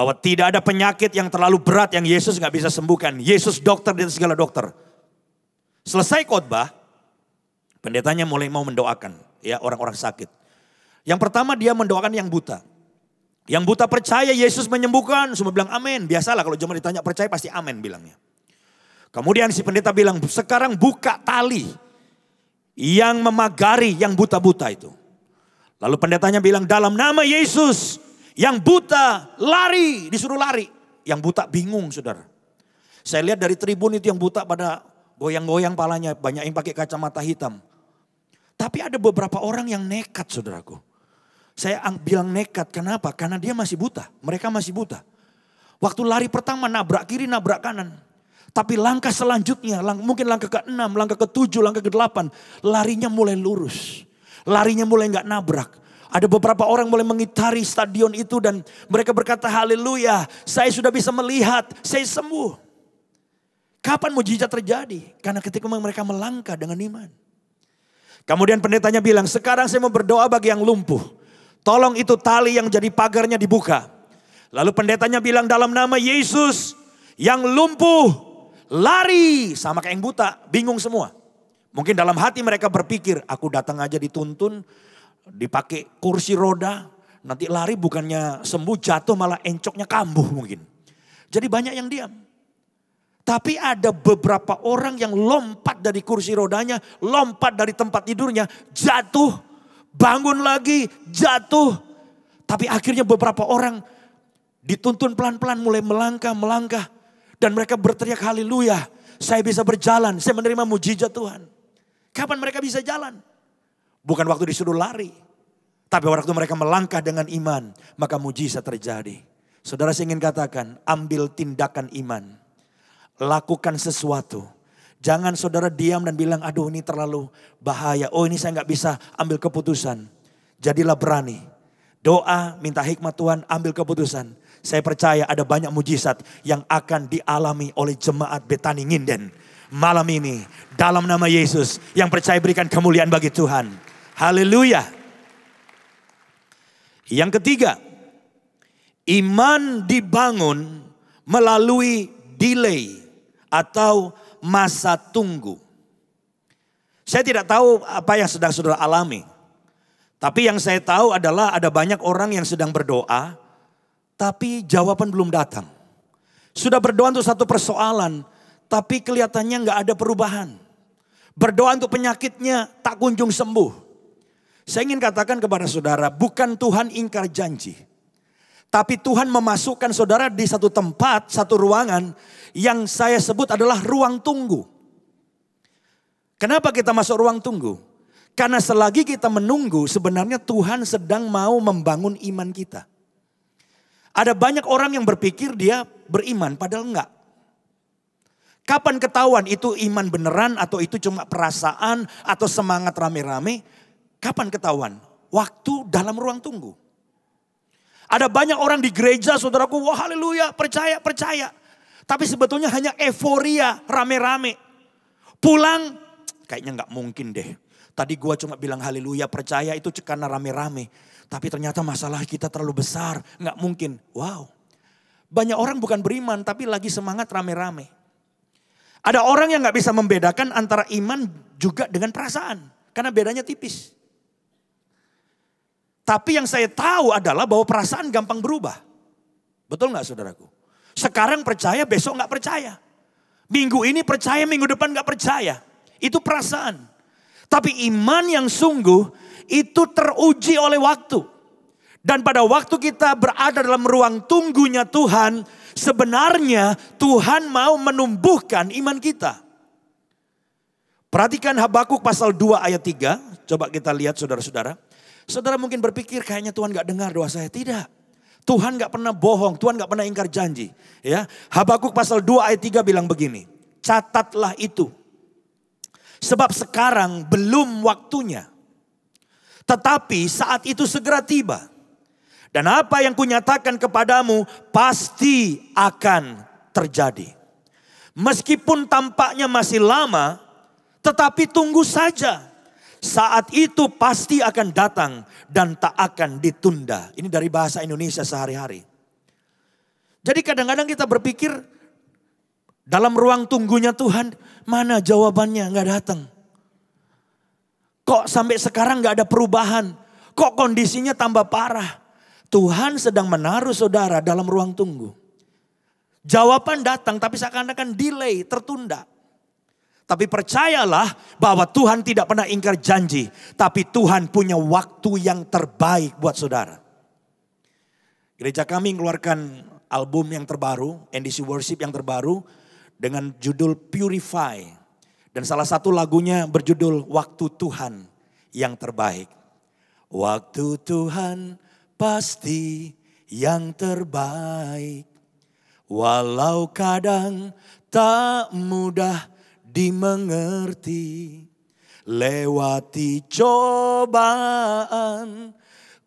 bahwa tidak ada penyakit yang terlalu berat yang Yesus nggak bisa sembuhkan. Yesus dokter dan segala dokter. Selesai khotbah, pendetanya mulai mau mendoakan ya orang-orang sakit. Yang pertama dia mendoakan yang buta. Yang buta percaya Yesus menyembuhkan, semua bilang amin. Biasalah kalau cuma ditanya percaya pasti amin bilangnya. Kemudian si pendeta bilang, sekarang buka tali yang memagari yang buta-buta itu. Lalu pendetanya bilang, dalam nama Yesus, yang buta lari, disuruh lari. Yang buta bingung saudara. Saya lihat dari tribun itu yang buta pada goyang-goyang palanya. Banyak yang pakai kacamata hitam. Tapi ada beberapa orang yang nekat saudaraku. Saya bilang nekat, kenapa? Karena dia masih buta. Mereka masih buta. Waktu lari pertama nabrak kiri, nabrak kanan. Tapi langkah selanjutnya, mungkin langkah ke-6, langkah ke-7, langkah ke-8. Larinya mulai lurus. Larinya mulai nggak nabrak. Ada beberapa orang mulai mengitari stadion itu dan mereka berkata haleluya. Saya sudah bisa melihat, saya sembuh. Kapan mujizat terjadi? Karena ketika mereka melangkah dengan iman. Kemudian pendetanya bilang, sekarang saya mau berdoa bagi yang lumpuh. Tolong itu tali yang jadi pagarnya dibuka. Lalu pendetanya bilang dalam nama Yesus yang lumpuh lari sama kayak yang buta, bingung semua. Mungkin dalam hati mereka berpikir, aku datang aja dituntun, dipakai kursi roda, nanti lari bukannya sembuh jatuh malah encoknya kambuh mungkin. Jadi banyak yang diam. Tapi ada beberapa orang yang lompat dari kursi rodanya, lompat dari tempat tidurnya, jatuh, bangun lagi, jatuh. Tapi akhirnya beberapa orang dituntun pelan-pelan mulai melangkah, melangkah. Dan mereka berteriak haleluya, saya bisa berjalan, saya menerima mujizat Tuhan. Kapan mereka bisa jalan? Bukan waktu disuruh lari. Tapi waktu mereka melangkah dengan iman, maka mujizat terjadi. Saudara saya ingin katakan, ambil tindakan iman. Lakukan sesuatu. Jangan saudara diam dan bilang, aduh ini terlalu bahaya. Oh ini saya nggak bisa ambil keputusan. Jadilah berani. Doa, minta hikmat Tuhan, ambil keputusan. Saya percaya ada banyak mujizat yang akan dialami oleh jemaat Betani Nginden. Malam ini, dalam nama Yesus, yang percaya berikan kemuliaan bagi Tuhan. Haleluya. Yang ketiga, iman dibangun melalui delay atau masa tunggu. Saya tidak tahu apa yang sedang saudara alami. Tapi yang saya tahu adalah ada banyak orang yang sedang berdoa, tapi jawaban belum datang. Sudah berdoa untuk satu persoalan, tapi kelihatannya nggak ada perubahan. Berdoa untuk penyakitnya tak kunjung sembuh. Saya ingin katakan kepada saudara, bukan Tuhan ingkar janji. Tapi Tuhan memasukkan saudara di satu tempat, satu ruangan yang saya sebut adalah ruang tunggu. Kenapa kita masuk ruang tunggu? Karena selagi kita menunggu sebenarnya Tuhan sedang mau membangun iman kita. Ada banyak orang yang berpikir dia beriman padahal enggak. Kapan ketahuan itu iman beneran atau itu cuma perasaan atau semangat rame-rame? Kapan ketahuan? Waktu dalam ruang tunggu. Ada banyak orang di gereja saudaraku, wah haleluya, percaya, percaya. Tapi sebetulnya hanya euforia, rame-rame. Pulang, kayaknya nggak mungkin deh. Tadi gua cuma bilang haleluya, percaya itu karena rame-rame. Tapi ternyata masalah kita terlalu besar, nggak mungkin. Wow. Banyak orang bukan beriman, tapi lagi semangat rame-rame. Ada orang yang nggak bisa membedakan antara iman juga dengan perasaan. Karena bedanya tipis. Tapi yang saya tahu adalah bahwa perasaan gampang berubah. Betul nggak saudaraku? Sekarang percaya, besok nggak percaya. Minggu ini percaya, minggu depan nggak percaya. Itu perasaan. Tapi iman yang sungguh itu teruji oleh waktu. Dan pada waktu kita berada dalam ruang tunggunya Tuhan, sebenarnya Tuhan mau menumbuhkan iman kita. Perhatikan Habakuk pasal 2 ayat 3. Coba kita lihat saudara-saudara. Saudara mungkin berpikir kayaknya Tuhan gak dengar doa saya. Tidak. Tuhan gak pernah bohong. Tuhan gak pernah ingkar janji. Ya, Habakuk pasal 2 ayat 3 bilang begini. Catatlah itu. Sebab sekarang belum waktunya. Tetapi saat itu segera tiba. Dan apa yang kunyatakan kepadamu pasti akan terjadi. Meskipun tampaknya masih lama, tetapi tunggu saja. Saat itu pasti akan datang dan tak akan ditunda. Ini dari bahasa Indonesia sehari-hari. Jadi kadang-kadang kita berpikir dalam ruang tunggunya Tuhan, mana jawabannya nggak datang. Kok sampai sekarang nggak ada perubahan? Kok kondisinya tambah parah? Tuhan sedang menaruh saudara dalam ruang tunggu. Jawaban datang tapi seakan-akan delay, tertunda. Tapi percayalah bahwa Tuhan tidak pernah ingkar janji. Tapi Tuhan punya waktu yang terbaik buat saudara. Gereja kami mengeluarkan album yang terbaru, NDC Worship yang terbaru. Dengan judul Purify. Dan salah satu lagunya berjudul Waktu Tuhan yang terbaik. Waktu Tuhan pasti yang terbaik. Walau kadang tak mudah dimengerti lewati cobaan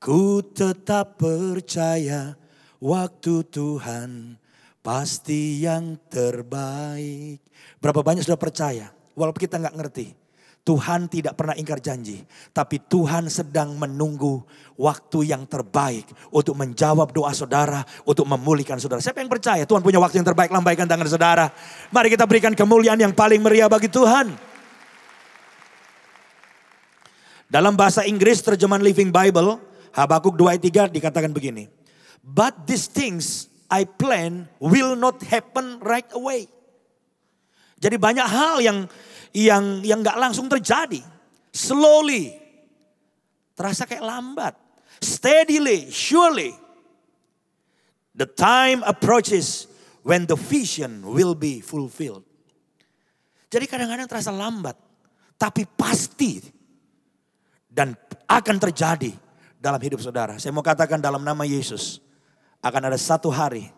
ku tetap percaya waktu Tuhan pasti yang terbaik. Berapa banyak sudah percaya walaupun kita nggak ngerti. Tuhan tidak pernah ingkar janji, tapi Tuhan sedang menunggu waktu yang terbaik untuk menjawab doa saudara, untuk memulihkan saudara. Siapa yang percaya Tuhan punya waktu yang terbaik? Lambaikan tangan saudara. Mari kita berikan kemuliaan yang paling meriah bagi Tuhan. Dalam bahasa Inggris terjemahan Living Bible, Habakuk 2 ayat 3 dikatakan begini. But these things I plan will not happen right away. Jadi banyak hal yang yang yang nggak langsung terjadi. Slowly. Terasa kayak lambat. Steadily, surely. The time approaches when the vision will be fulfilled. Jadi kadang-kadang terasa lambat. Tapi pasti. Dan akan terjadi dalam hidup saudara. Saya mau katakan dalam nama Yesus. Akan ada satu hari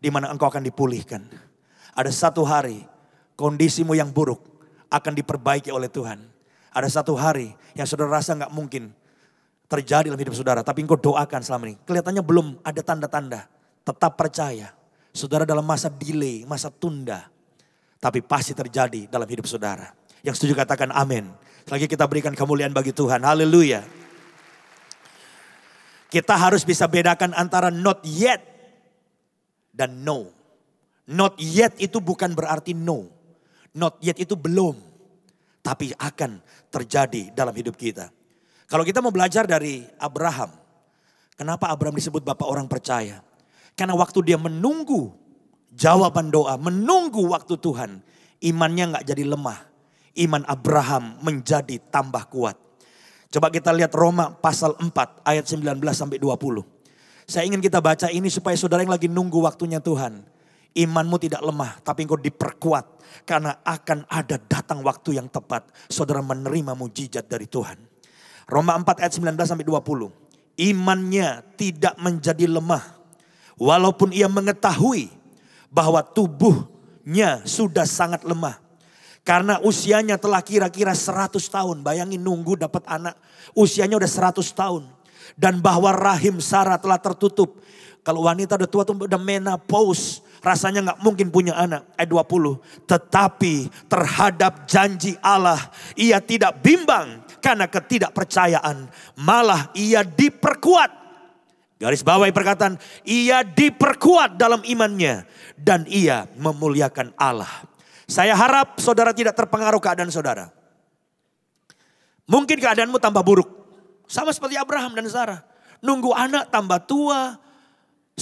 di mana engkau akan dipulihkan. Ada satu hari kondisimu yang buruk akan diperbaiki oleh Tuhan. Ada satu hari yang saudara rasa nggak mungkin terjadi dalam hidup saudara. Tapi engkau doakan selama ini. Kelihatannya belum ada tanda-tanda. Tetap percaya. Saudara dalam masa delay, masa tunda. Tapi pasti terjadi dalam hidup saudara. Yang setuju katakan amin. Lagi kita berikan kemuliaan bagi Tuhan. Haleluya. Kita harus bisa bedakan antara not yet dan no. Not yet itu bukan berarti no. Not yet itu belum. Tapi akan terjadi dalam hidup kita. Kalau kita mau belajar dari Abraham. Kenapa Abraham disebut bapak orang percaya? Karena waktu dia menunggu jawaban doa, menunggu waktu Tuhan. Imannya nggak jadi lemah. Iman Abraham menjadi tambah kuat. Coba kita lihat Roma pasal 4 ayat 19 sampai 20. Saya ingin kita baca ini supaya saudara yang lagi nunggu waktunya Tuhan. Imanmu tidak lemah tapi engkau diperkuat karena akan ada datang waktu yang tepat. Saudara menerima mujizat dari Tuhan. Roma 4 ayat 19 sampai 20. Imannya tidak menjadi lemah. Walaupun ia mengetahui bahwa tubuhnya sudah sangat lemah. Karena usianya telah kira-kira 100 tahun. Bayangin nunggu dapat anak. Usianya udah 100 tahun. Dan bahwa rahim Sarah telah tertutup. Kalau wanita udah tua tuh udah menopause rasanya nggak mungkin punya anak. Ayat 20. Tetapi terhadap janji Allah ia tidak bimbang karena ketidakpercayaan. Malah ia diperkuat. Garis bawahi perkataan, ia diperkuat dalam imannya dan ia memuliakan Allah. Saya harap saudara tidak terpengaruh keadaan saudara. Mungkin keadaanmu tambah buruk. Sama seperti Abraham dan Sarah. Nunggu anak tambah tua.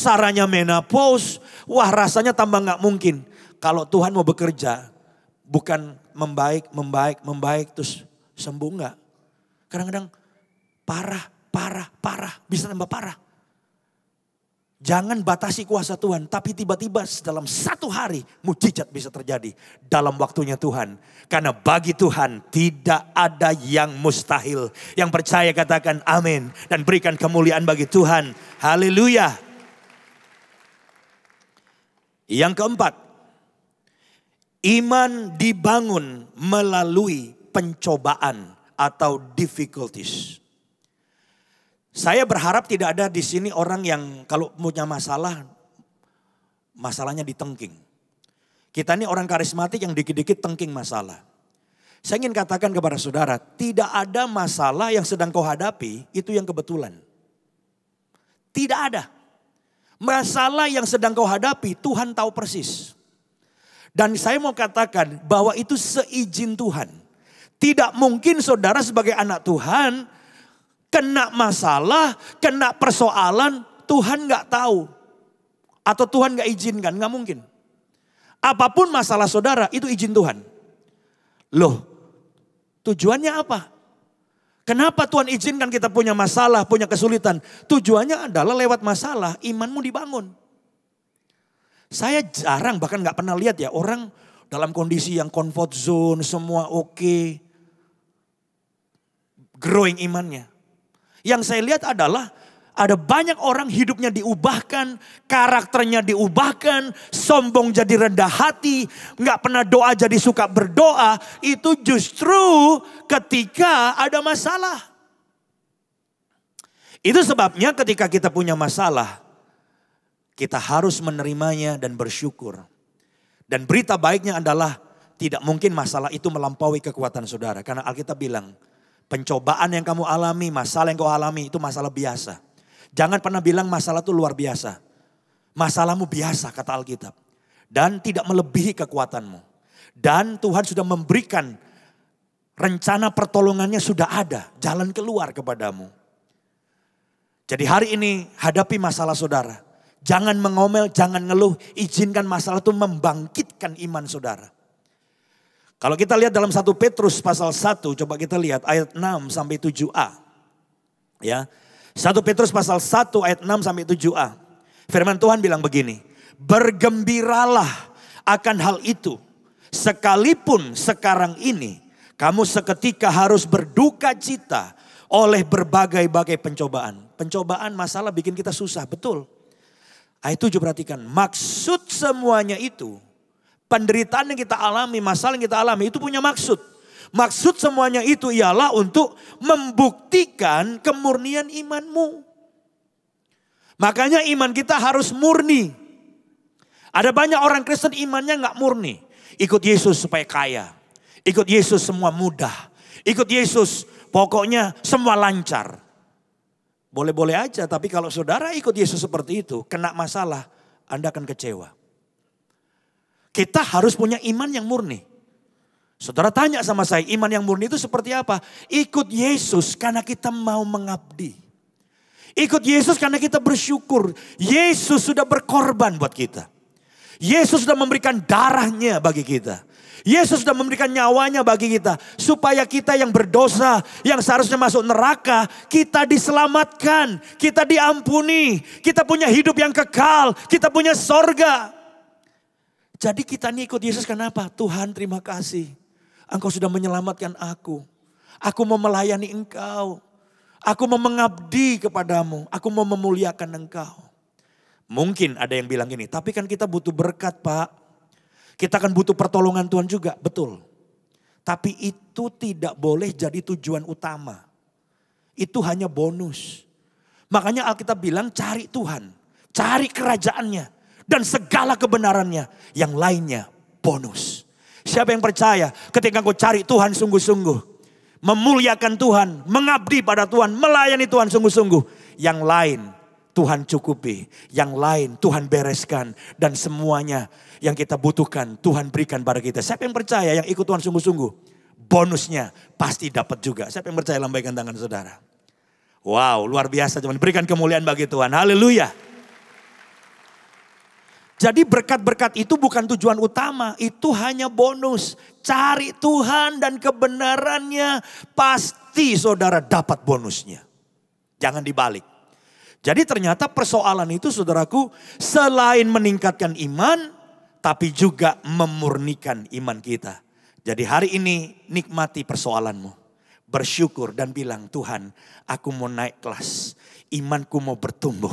Saranya menopause. Wah rasanya tambah nggak mungkin. Kalau Tuhan mau bekerja. Bukan membaik, membaik, membaik. Terus sembuh nggak. Kadang-kadang parah, parah, parah. Bisa tambah parah. Jangan batasi kuasa Tuhan, tapi tiba-tiba dalam satu hari mujizat bisa terjadi dalam waktunya Tuhan. Karena bagi Tuhan tidak ada yang mustahil. Yang percaya katakan amin dan berikan kemuliaan bagi Tuhan. Haleluya. Yang keempat, iman dibangun melalui pencobaan atau difficulties. Saya berharap tidak ada di sini orang yang kalau punya masalah, masalahnya ditengking. Kita ini orang karismatik yang dikit-dikit tengking masalah. Saya ingin katakan kepada saudara, tidak ada masalah yang sedang kau hadapi itu yang kebetulan. Tidak ada. Masalah yang sedang kau hadapi Tuhan tahu persis. Dan saya mau katakan bahwa itu seizin Tuhan. Tidak mungkin saudara sebagai anak Tuhan kena masalah, kena persoalan, Tuhan nggak tahu. Atau Tuhan nggak izinkan, nggak mungkin. Apa pun masalah saudara, itu izin Tuhan. Loh, tujuannya apa? Kenapa Tuhan izinkan kita punya masalah, punya kesulitan? Tujuannya adalah lewat masalah, imanmu dibangun. Saya jarang, bahkan nggak pernah lihat ya, orang dalam kondisi yang comfort zone, semua oke. Okay, growing imannya. Yang saya lihat adalah ada banyak orang hidupnya diubahkan, karakternya diubahkan, sombong jadi rendah hati, nggak pernah doa jadi suka berdoa. Itu justru ketika ada masalah. Itu sebabnya ketika kita punya masalah, kita harus menerimanya dan bersyukur. Dan berita baiknya adalah tidak mungkin masalah itu melampaui kekuatan saudara. Karena Alkitab bilang, Pencobaan yang kamu alami, masalah yang kau alami itu masalah biasa. Jangan pernah bilang masalah itu luar biasa. Masalahmu biasa kata Alkitab. Dan tidak melebihi kekuatanmu. Dan Tuhan sudah memberikan rencana pertolongannya sudah ada. Jalan keluar kepadamu. Jadi hari ini hadapi masalah saudara. Jangan mengomel, jangan ngeluh. Izinkan masalah itu membangkitkan iman saudara. Kalau kita lihat dalam 1 Petrus pasal 1, coba kita lihat ayat 6 sampai 7a. Ya. 1 Petrus pasal 1 ayat 6 sampai 7a. Firman Tuhan bilang begini, bergembiralah akan hal itu. Sekalipun sekarang ini kamu seketika harus berduka cita oleh berbagai-bagai pencobaan. Pencobaan masalah bikin kita susah, betul. Ayat 7 perhatikan, maksud semuanya itu penderitaan yang kita alami, masalah yang kita alami itu punya maksud. Maksud semuanya itu ialah untuk membuktikan kemurnian imanmu. Makanya iman kita harus murni. Ada banyak orang Kristen imannya nggak murni. Ikut Yesus supaya kaya. Ikut Yesus semua mudah. Ikut Yesus pokoknya semua lancar. Boleh-boleh aja tapi kalau saudara ikut Yesus seperti itu kena masalah Anda akan kecewa. Kita harus punya iman yang murni. Saudara tanya sama saya, iman yang murni itu seperti apa? Ikut Yesus karena kita mau mengabdi. Ikut Yesus karena kita bersyukur. Yesus sudah berkorban buat kita. Yesus sudah memberikan darahnya bagi kita. Yesus sudah memberikan nyawanya bagi kita. Supaya kita yang berdosa, yang seharusnya masuk neraka, kita diselamatkan. Kita diampuni. Kita punya hidup yang kekal. Kita punya sorga. Jadi kita nih ikut Yesus kenapa? Tuhan terima kasih. Engkau sudah menyelamatkan aku. Aku mau melayani engkau. Aku mau mengabdi kepadamu. Aku mau memuliakan engkau. Mungkin ada yang bilang gini, tapi kan kita butuh berkat pak. Kita kan butuh pertolongan Tuhan juga, betul. Tapi itu tidak boleh jadi tujuan utama. Itu hanya bonus. Makanya Alkitab bilang cari Tuhan. Cari kerajaannya dan segala kebenarannya. Yang lainnya bonus. Siapa yang percaya ketika kau cari Tuhan sungguh-sungguh. Memuliakan Tuhan, mengabdi pada Tuhan, melayani Tuhan sungguh-sungguh. Yang lain Tuhan cukupi. Yang lain Tuhan bereskan. Dan semuanya yang kita butuhkan Tuhan berikan pada kita. Siapa yang percaya yang ikut Tuhan sungguh-sungguh? Bonusnya pasti dapat juga. Siapa yang percaya lambaikan tangan saudara? Wow luar biasa teman. Berikan kemuliaan bagi Tuhan. Haleluya. Jadi berkat-berkat itu bukan tujuan utama, itu hanya bonus. Cari Tuhan dan kebenarannya, pasti saudara dapat bonusnya. Jangan dibalik. Jadi ternyata persoalan itu saudaraku selain meningkatkan iman, tapi juga memurnikan iman kita. Jadi hari ini nikmati persoalanmu. Bersyukur dan bilang Tuhan aku mau naik kelas. Imanku mau bertumbuh.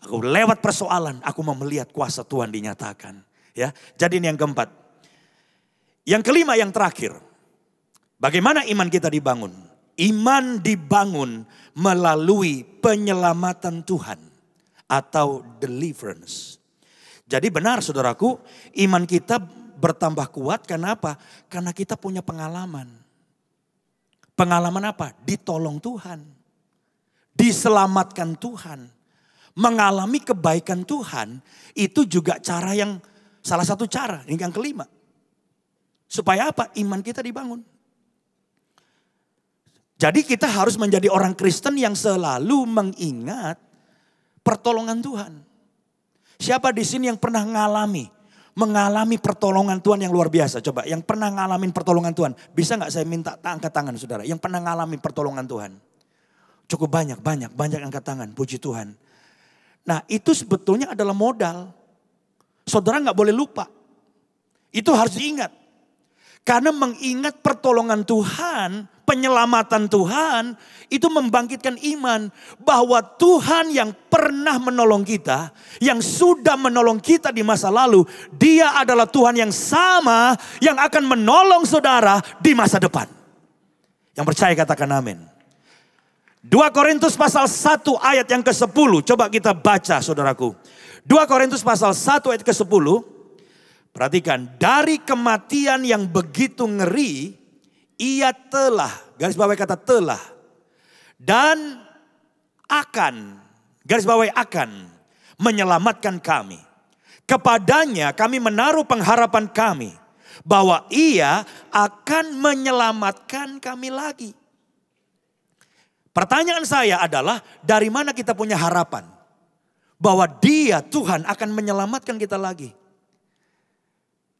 Aku lewat persoalan, aku mau melihat kuasa Tuhan dinyatakan. Ya, jadi ini yang keempat. Yang kelima, yang terakhir. Bagaimana iman kita dibangun? Iman dibangun melalui penyelamatan Tuhan atau deliverance. Jadi benar saudaraku, iman kita bertambah kuat karena apa? Karena kita punya pengalaman. Pengalaman apa? Ditolong Tuhan. Diselamatkan Tuhan mengalami kebaikan Tuhan itu juga cara yang salah satu cara, ini yang kelima. Supaya apa? Iman kita dibangun. Jadi kita harus menjadi orang Kristen yang selalu mengingat pertolongan Tuhan. Siapa di sini yang pernah mengalami mengalami pertolongan Tuhan yang luar biasa? Coba, yang pernah ngalamin pertolongan Tuhan, bisa nggak saya minta angkat tangan saudara? Yang pernah ngalamin pertolongan Tuhan? Cukup banyak, banyak, banyak angkat tangan. Puji Tuhan. Nah itu sebetulnya adalah modal. Saudara nggak boleh lupa. Itu harus diingat. Karena mengingat pertolongan Tuhan, penyelamatan Tuhan, itu membangkitkan iman bahwa Tuhan yang pernah menolong kita, yang sudah menolong kita di masa lalu, Dia adalah Tuhan yang sama yang akan menolong saudara di masa depan. Yang percaya katakan amin. 2 Korintus pasal 1 ayat yang ke-10. Coba kita baca saudaraku. 2 Korintus pasal 1 ayat ke-10. Perhatikan, dari kematian yang begitu ngeri, ia telah, garis bawah kata telah, dan akan, garis bawah akan, menyelamatkan kami. Kepadanya kami menaruh pengharapan kami, bahwa ia akan menyelamatkan kami lagi. Pertanyaan saya adalah dari mana kita punya harapan? Bahwa dia Tuhan akan menyelamatkan kita lagi.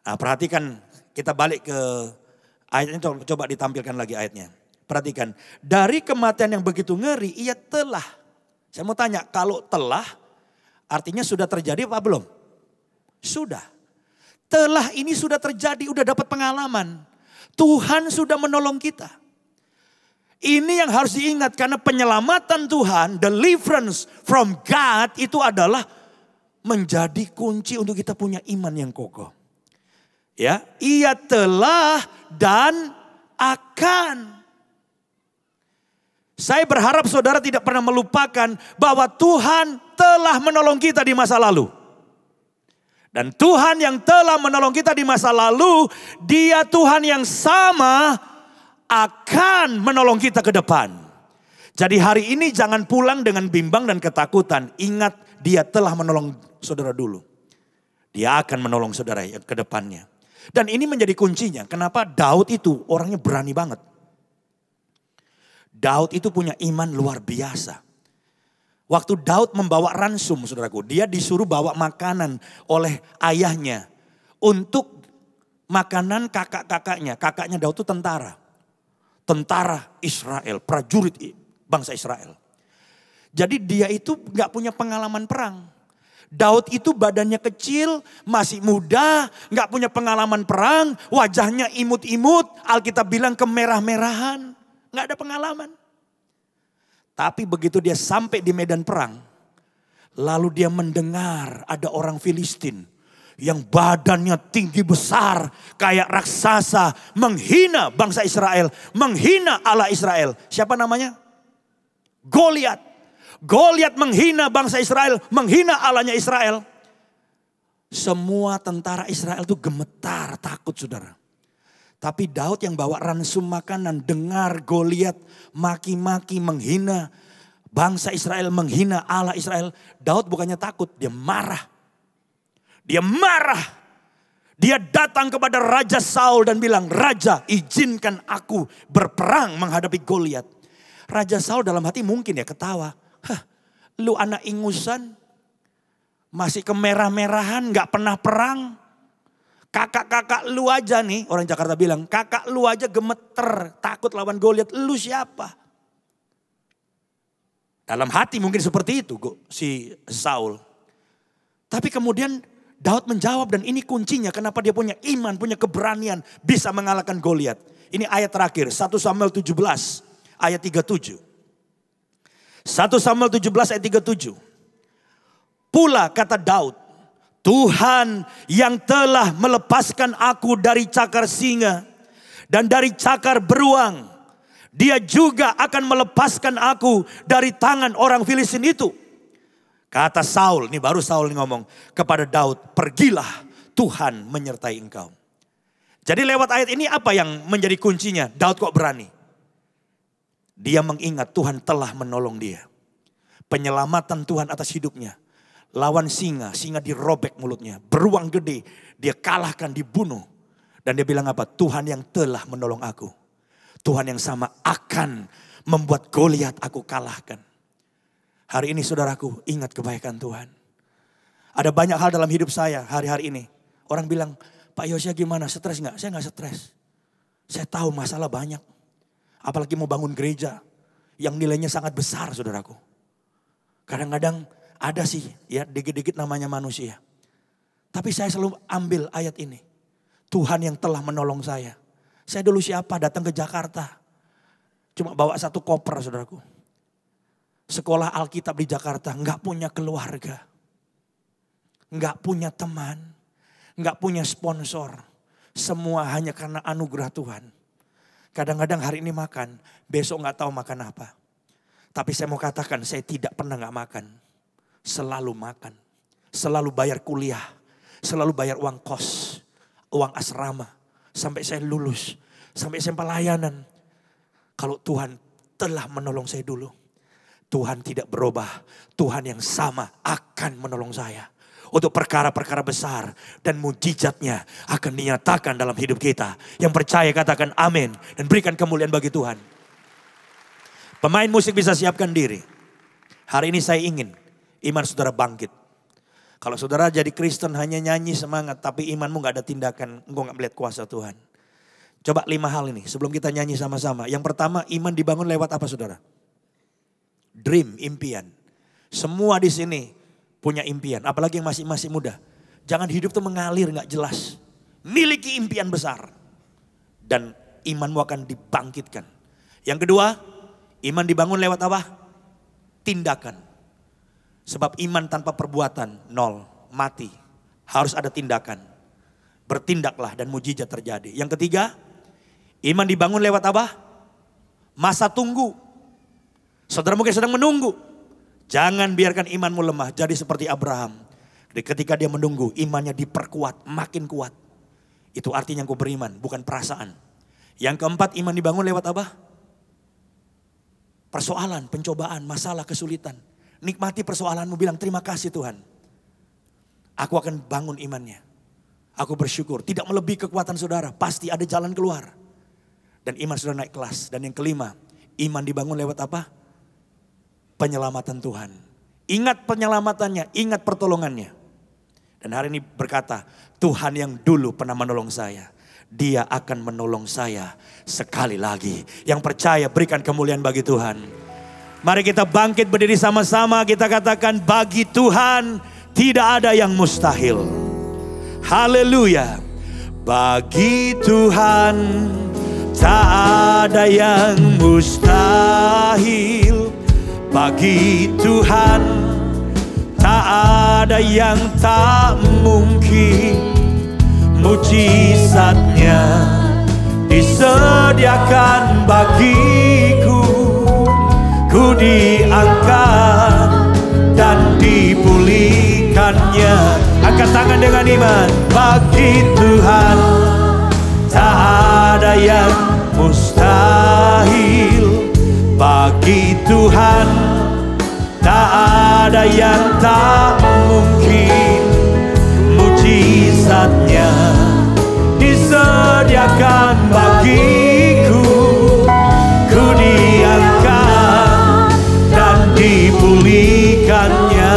Nah perhatikan kita balik ke ayatnya coba ditampilkan lagi ayatnya. Perhatikan dari kematian yang begitu ngeri ia telah. Saya mau tanya kalau telah artinya sudah terjadi apa belum? Sudah. Telah ini sudah terjadi, udah dapat pengalaman. Tuhan sudah menolong kita. Ini yang harus diingat karena penyelamatan Tuhan, deliverance from God itu adalah menjadi kunci untuk kita punya iman yang kokoh. Ya, ia telah dan akan. Saya berharap saudara tidak pernah melupakan bahwa Tuhan telah menolong kita di masa lalu. Dan Tuhan yang telah menolong kita di masa lalu, Dia Tuhan yang sama akan menolong kita ke depan. Jadi hari ini jangan pulang dengan bimbang dan ketakutan. Ingat dia telah menolong saudara dulu. Dia akan menolong saudara ke depannya. Dan ini menjadi kuncinya. Kenapa Daud itu orangnya berani banget. Daud itu punya iman luar biasa. Waktu Daud membawa ransum saudaraku. Dia disuruh bawa makanan oleh ayahnya. Untuk makanan kakak-kakaknya. Kakaknya Daud itu tentara tentara Israel, prajurit bangsa Israel. Jadi dia itu gak punya pengalaman perang. Daud itu badannya kecil, masih muda, gak punya pengalaman perang, wajahnya imut-imut, Alkitab bilang kemerah-merahan, gak ada pengalaman. Tapi begitu dia sampai di medan perang, lalu dia mendengar ada orang Filistin yang badannya tinggi besar kayak raksasa menghina bangsa Israel, menghina Allah Israel. Siapa namanya? Goliat. Goliat menghina bangsa Israel, menghina Allahnya Israel. Semua tentara Israel itu gemetar, takut saudara. Tapi Daud yang bawa ransum makanan, dengar Goliat maki-maki menghina bangsa Israel menghina Allah Israel, Daud bukannya takut, dia marah. Dia marah. Dia datang kepada Raja Saul dan bilang, Raja izinkan aku berperang menghadapi Goliat. Raja Saul dalam hati mungkin ya ketawa. Hah, lu anak ingusan, masih kemerah-merahan, gak pernah perang. Kakak-kakak lu aja nih, orang Jakarta bilang, kakak lu aja gemeter, takut lawan Goliat, lu siapa? Dalam hati mungkin seperti itu si Saul. Tapi kemudian Daud menjawab dan ini kuncinya kenapa dia punya iman, punya keberanian bisa mengalahkan Goliat. Ini ayat terakhir 1 Samuel 17 ayat 37. 1 Samuel 17 ayat 37. Pula kata Daud, Tuhan yang telah melepaskan aku dari cakar singa dan dari cakar beruang dia juga akan melepaskan aku dari tangan orang Filistin itu. Kata Saul, ini baru Saul ngomong kepada Daud, pergilah Tuhan menyertai engkau. Jadi lewat ayat ini apa yang menjadi kuncinya? Daud kok berani? Dia mengingat Tuhan telah menolong dia. Penyelamatan Tuhan atas hidupnya. Lawan singa, singa dirobek mulutnya. Beruang gede, dia kalahkan, dibunuh. Dan dia bilang apa? Tuhan yang telah menolong aku. Tuhan yang sama akan membuat Goliat aku kalahkan. Hari ini saudaraku ingat kebaikan Tuhan. Ada banyak hal dalam hidup saya hari-hari ini. Orang bilang, Pak Yosia gimana? Stres nggak? Saya nggak stres. Saya tahu masalah banyak. Apalagi mau bangun gereja yang nilainya sangat besar saudaraku. Kadang-kadang ada sih ya dikit-dikit namanya manusia. Tapi saya selalu ambil ayat ini. Tuhan yang telah menolong saya. Saya dulu siapa datang ke Jakarta. Cuma bawa satu koper saudaraku. Sekolah Alkitab di Jakarta nggak punya keluarga. Nggak punya teman. Nggak punya sponsor. Semua hanya karena anugerah Tuhan. Kadang-kadang hari ini makan, besok nggak tahu makan apa. Tapi saya mau katakan saya tidak pernah nggak makan. Selalu makan. Selalu bayar kuliah. Selalu bayar uang kos. Uang asrama sampai saya lulus, sampai saya pelayanan. Kalau Tuhan telah menolong saya dulu, Tuhan tidak berubah. Tuhan yang sama akan menolong saya. Untuk perkara-perkara besar dan mujizatnya akan dinyatakan dalam hidup kita. Yang percaya katakan amin dan berikan kemuliaan bagi Tuhan. Pemain musik bisa siapkan diri. Hari ini saya ingin iman saudara bangkit. Kalau saudara jadi Kristen hanya nyanyi semangat tapi imanmu gak ada tindakan, engkau gak melihat kuasa Tuhan. Coba lima hal ini sebelum kita nyanyi sama-sama. Yang pertama iman dibangun lewat apa saudara? Dream, impian. Semua di sini punya impian, apalagi yang masih masih muda. Jangan hidup tuh mengalir gak jelas. Miliki impian besar. Dan imanmu akan dibangkitkan. Yang kedua, iman dibangun lewat apa? Tindakan. Sebab iman tanpa perbuatan nol, mati. Harus ada tindakan. Bertindaklah dan mujizat terjadi. Yang ketiga, iman dibangun lewat apa? Masa tunggu. Saudara mungkin sedang menunggu. Jangan biarkan imanmu lemah. Jadi seperti Abraham. Ketika dia menunggu, imannya diperkuat, makin kuat. Itu artinya kau beriman, bukan perasaan. Yang keempat, iman dibangun lewat apa? Persoalan, pencobaan, masalah, kesulitan. Nikmati persoalanmu bilang terima kasih Tuhan. Aku akan bangun imannya. Aku bersyukur. Tidak melebihi kekuatan saudara. Pasti ada jalan keluar. Dan iman sudah naik kelas. Dan yang kelima. Iman dibangun lewat apa? Penyelamatan Tuhan. Ingat penyelamatannya. Ingat pertolongannya. Dan hari ini berkata. Tuhan yang dulu pernah menolong saya. Dia akan menolong saya sekali lagi. Yang percaya berikan kemuliaan bagi Tuhan. Mari kita bangkit berdiri sama-sama. Kita katakan bagi Tuhan tidak ada yang mustahil. Haleluya. Bagi Tuhan tak ada yang mustahil. Bagi Tuhan tak ada yang tak mungkin. Mujizatnya disediakan bagiku ku diangkat dan dipulihkannya. Angkat tangan dengan iman bagi Tuhan tak ada yang mustahil bagi Tuhan Tak ada yang tak mungkin Mujizatnya disediakan bagiku. Dan dipulihkannya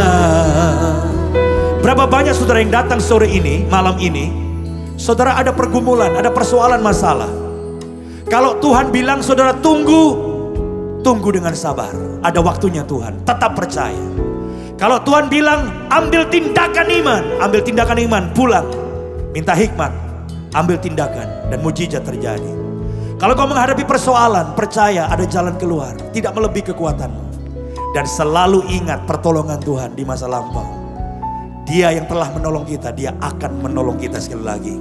Berapa banyak saudara yang datang sore ini, malam ini? Saudara ada pergumulan, ada persoalan masalah. Kalau Tuhan bilang saudara tunggu Tunggu dengan sabar. Ada waktunya Tuhan. Tetap percaya. Kalau Tuhan bilang ambil tindakan iman. Ambil tindakan iman. Pulang. Minta hikmat. Ambil tindakan. Dan mujizat terjadi. Kalau kau menghadapi persoalan. Percaya ada jalan keluar. Tidak melebihi kekuatanmu. Dan selalu ingat pertolongan Tuhan di masa lampau. Dia yang telah menolong kita, dia akan menolong kita sekali lagi.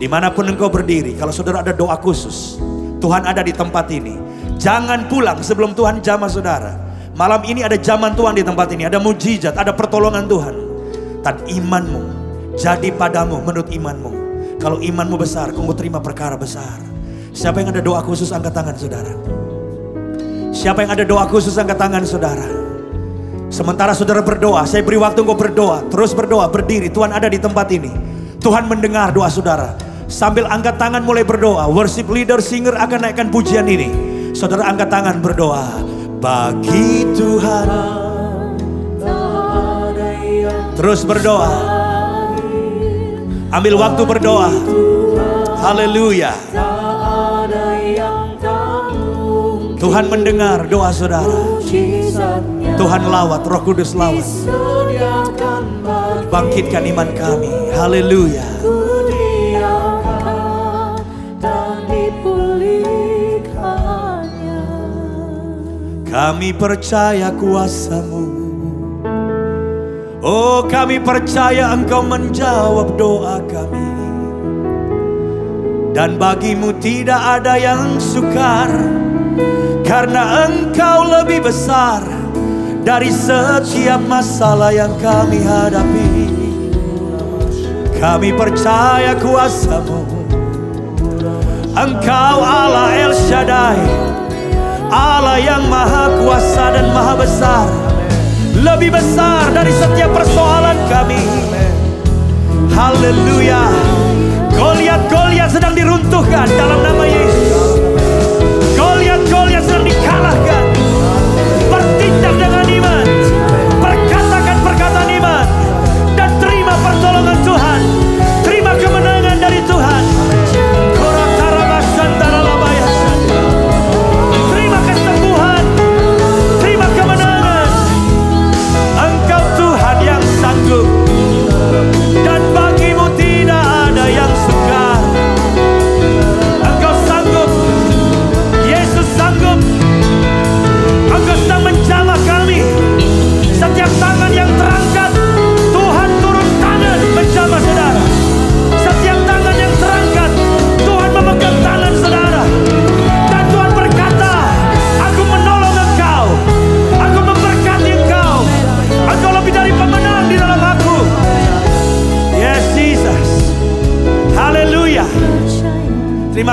Di mana pun engkau berdiri, kalau saudara ada doa khusus, Tuhan ada di tempat ini. Jangan pulang sebelum Tuhan jamah saudara. Malam ini ada zaman Tuhan di tempat ini. Ada mujizat, ada pertolongan Tuhan. Dan imanmu jadi padamu menurut imanmu. Kalau imanmu besar, kamu terima perkara besar. Siapa yang ada doa khusus angkat tangan saudara. Siapa yang ada doa khusus angkat tangan saudara. Sementara saudara berdoa, saya beri waktu engkau berdoa. Terus berdoa, berdiri. Tuhan ada di tempat ini. Tuhan mendengar doa saudara. Sambil angkat tangan mulai berdoa. Worship leader, singer akan naikkan pujian ini. Saudara angkat tangan berdoa. Bagi Tuhan. Terus berdoa. Ambil waktu berdoa. Haleluya. Tuhan mendengar doa saudara. Tuhan lawat, Roh Kudus lawat. Bangkitkan iman kami. Haleluya. Kami percaya kuasamu. Oh kami percaya engkau menjawab doa kami. Dan bagimu tidak ada yang sukar Karena engkau lebih besar Dari setiap masalah yang kami hadapi. Kami percaya kuasamu. Engkau Allah El Shaddai Allah yang maha kuasa dan maha besar. Lebih besar dari setiap persoalan kami. Haleluya. Goliat-Goliat sedang diruntuhkan dalam nama Yesus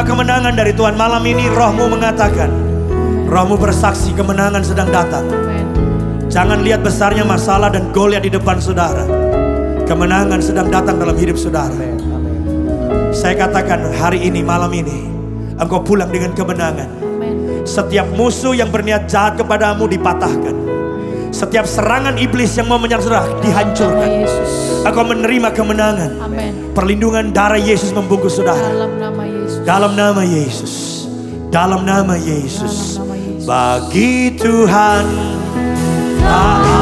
kemenangan dari Tuhan malam ini rohmu mengatakan Rohmu bersaksi kemenangan sedang datang. Jangan lihat besarnya masalah dan goliat di depan saudara. Kemenangan sedang datang dalam hidup saudara. Saya katakan hari ini malam ini Engkau pulang dengan kemenangan. Setiap musuh yang berniat jahat kepadamu dipatahkan. Setiap serangan iblis yang mau menyerang saudara dihancurkan. Engkau menerima kemenangan. Perlindungan darah Yesus membungkus saudara Dalam nama Yesus. Dalam nama Yesus. Bagi Tuhan tak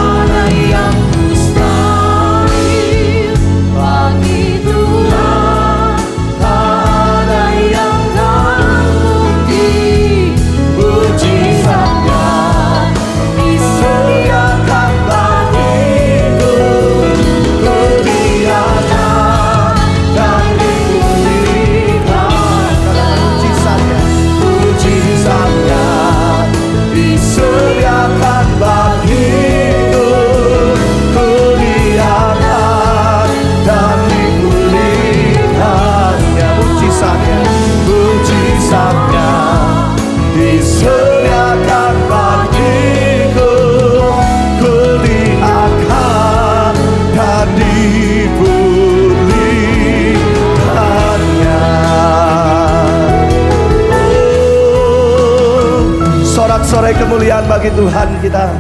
bagi Tuhan kita.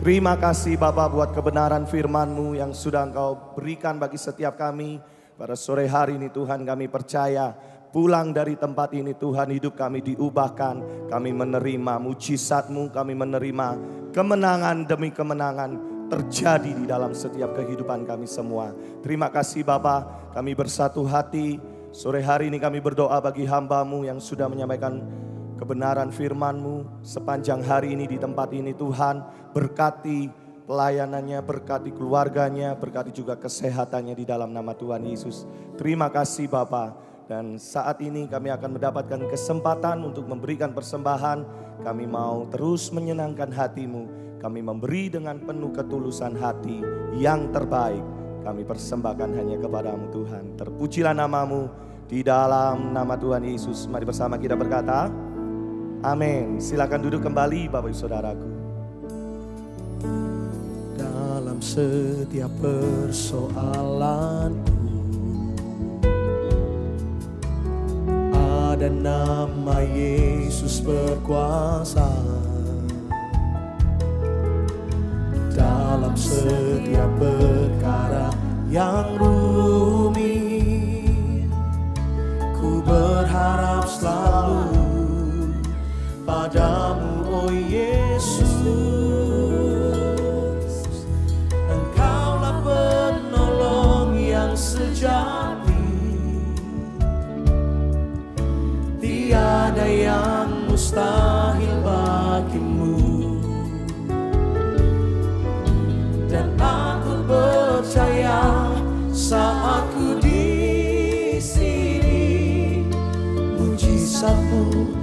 Terima kasih Bapak buat kebenaran firman-Mu yang sudah Engkau berikan bagi setiap kami. Pada sore hari ini Tuhan kami percaya pulang dari tempat ini Tuhan hidup kami diubahkan. Kami menerima mujizat-Mu, kami menerima kemenangan demi kemenangan terjadi di dalam setiap kehidupan kami semua. Terima kasih Bapak, kami bersatu hati. Sore hari ini kami berdoa bagi hamba-Mu yang sudah menyampaikan kebenaran firman-Mu sepanjang hari ini di tempat ini Tuhan. Berkati pelayanannya, berkati keluarganya, berkati juga kesehatannya di dalam nama Tuhan Yesus. Terima kasih Bapak. Dan saat ini kami akan mendapatkan kesempatan untuk memberikan persembahan. Kami mau terus menyenangkan hatimu. Kami memberi dengan penuh ketulusan hati yang terbaik. Kami persembahkan hanya kepadamu Tuhan. Terpujilah namamu di dalam nama Tuhan Yesus. Mari bersama kita berkata, Amin. Silakan duduk kembali Bapak Ibu Saudaraku. dalam setiap persoalanku ada nama Yesus berkuasa dalam setiap perkara yang rumit ku berharap selalu padamu oh Yesus. Engkaulah penolong yang sejati. Tiada yang mustahil bagimu. Dan aku percaya saat ku di sini Mujizatmu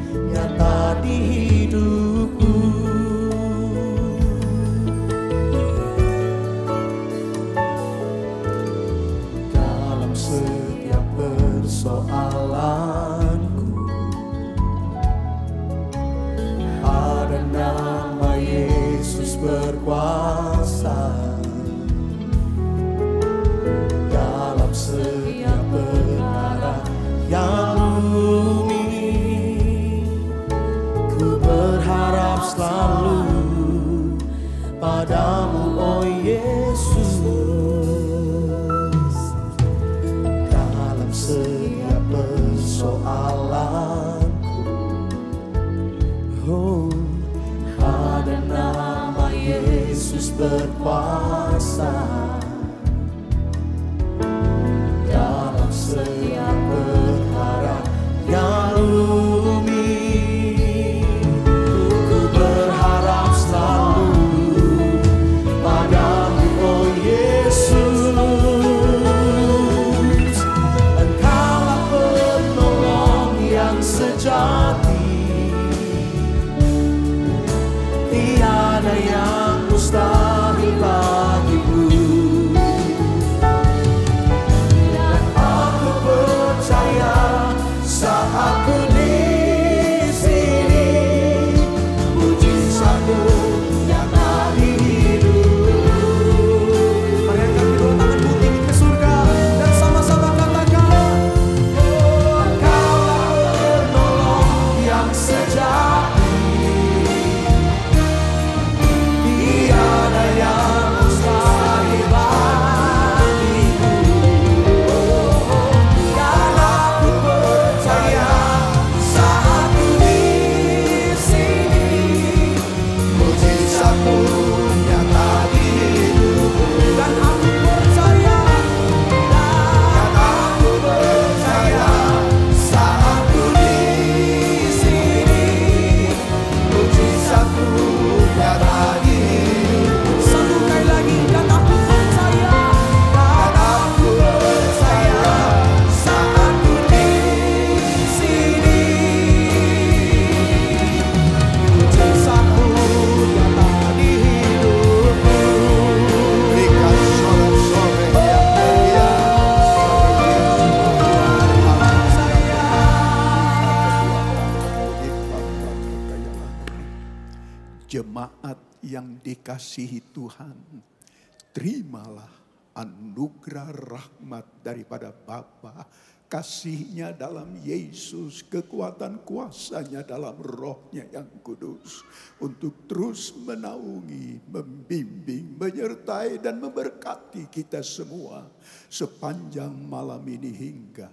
kasihnya dalam Yesus, kekuatan kuasanya dalam rohnya yang kudus. Untuk terus menaungi, membimbing, menyertai dan memberkati kita semua. Sepanjang malam ini hingga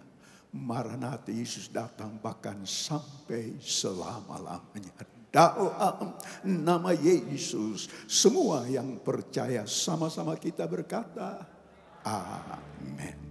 Maranatha Yesus datang bahkan sampai selama-lamanya. Doa nama Yesus. Semua yang percaya sama-sama kita berkata. Amin.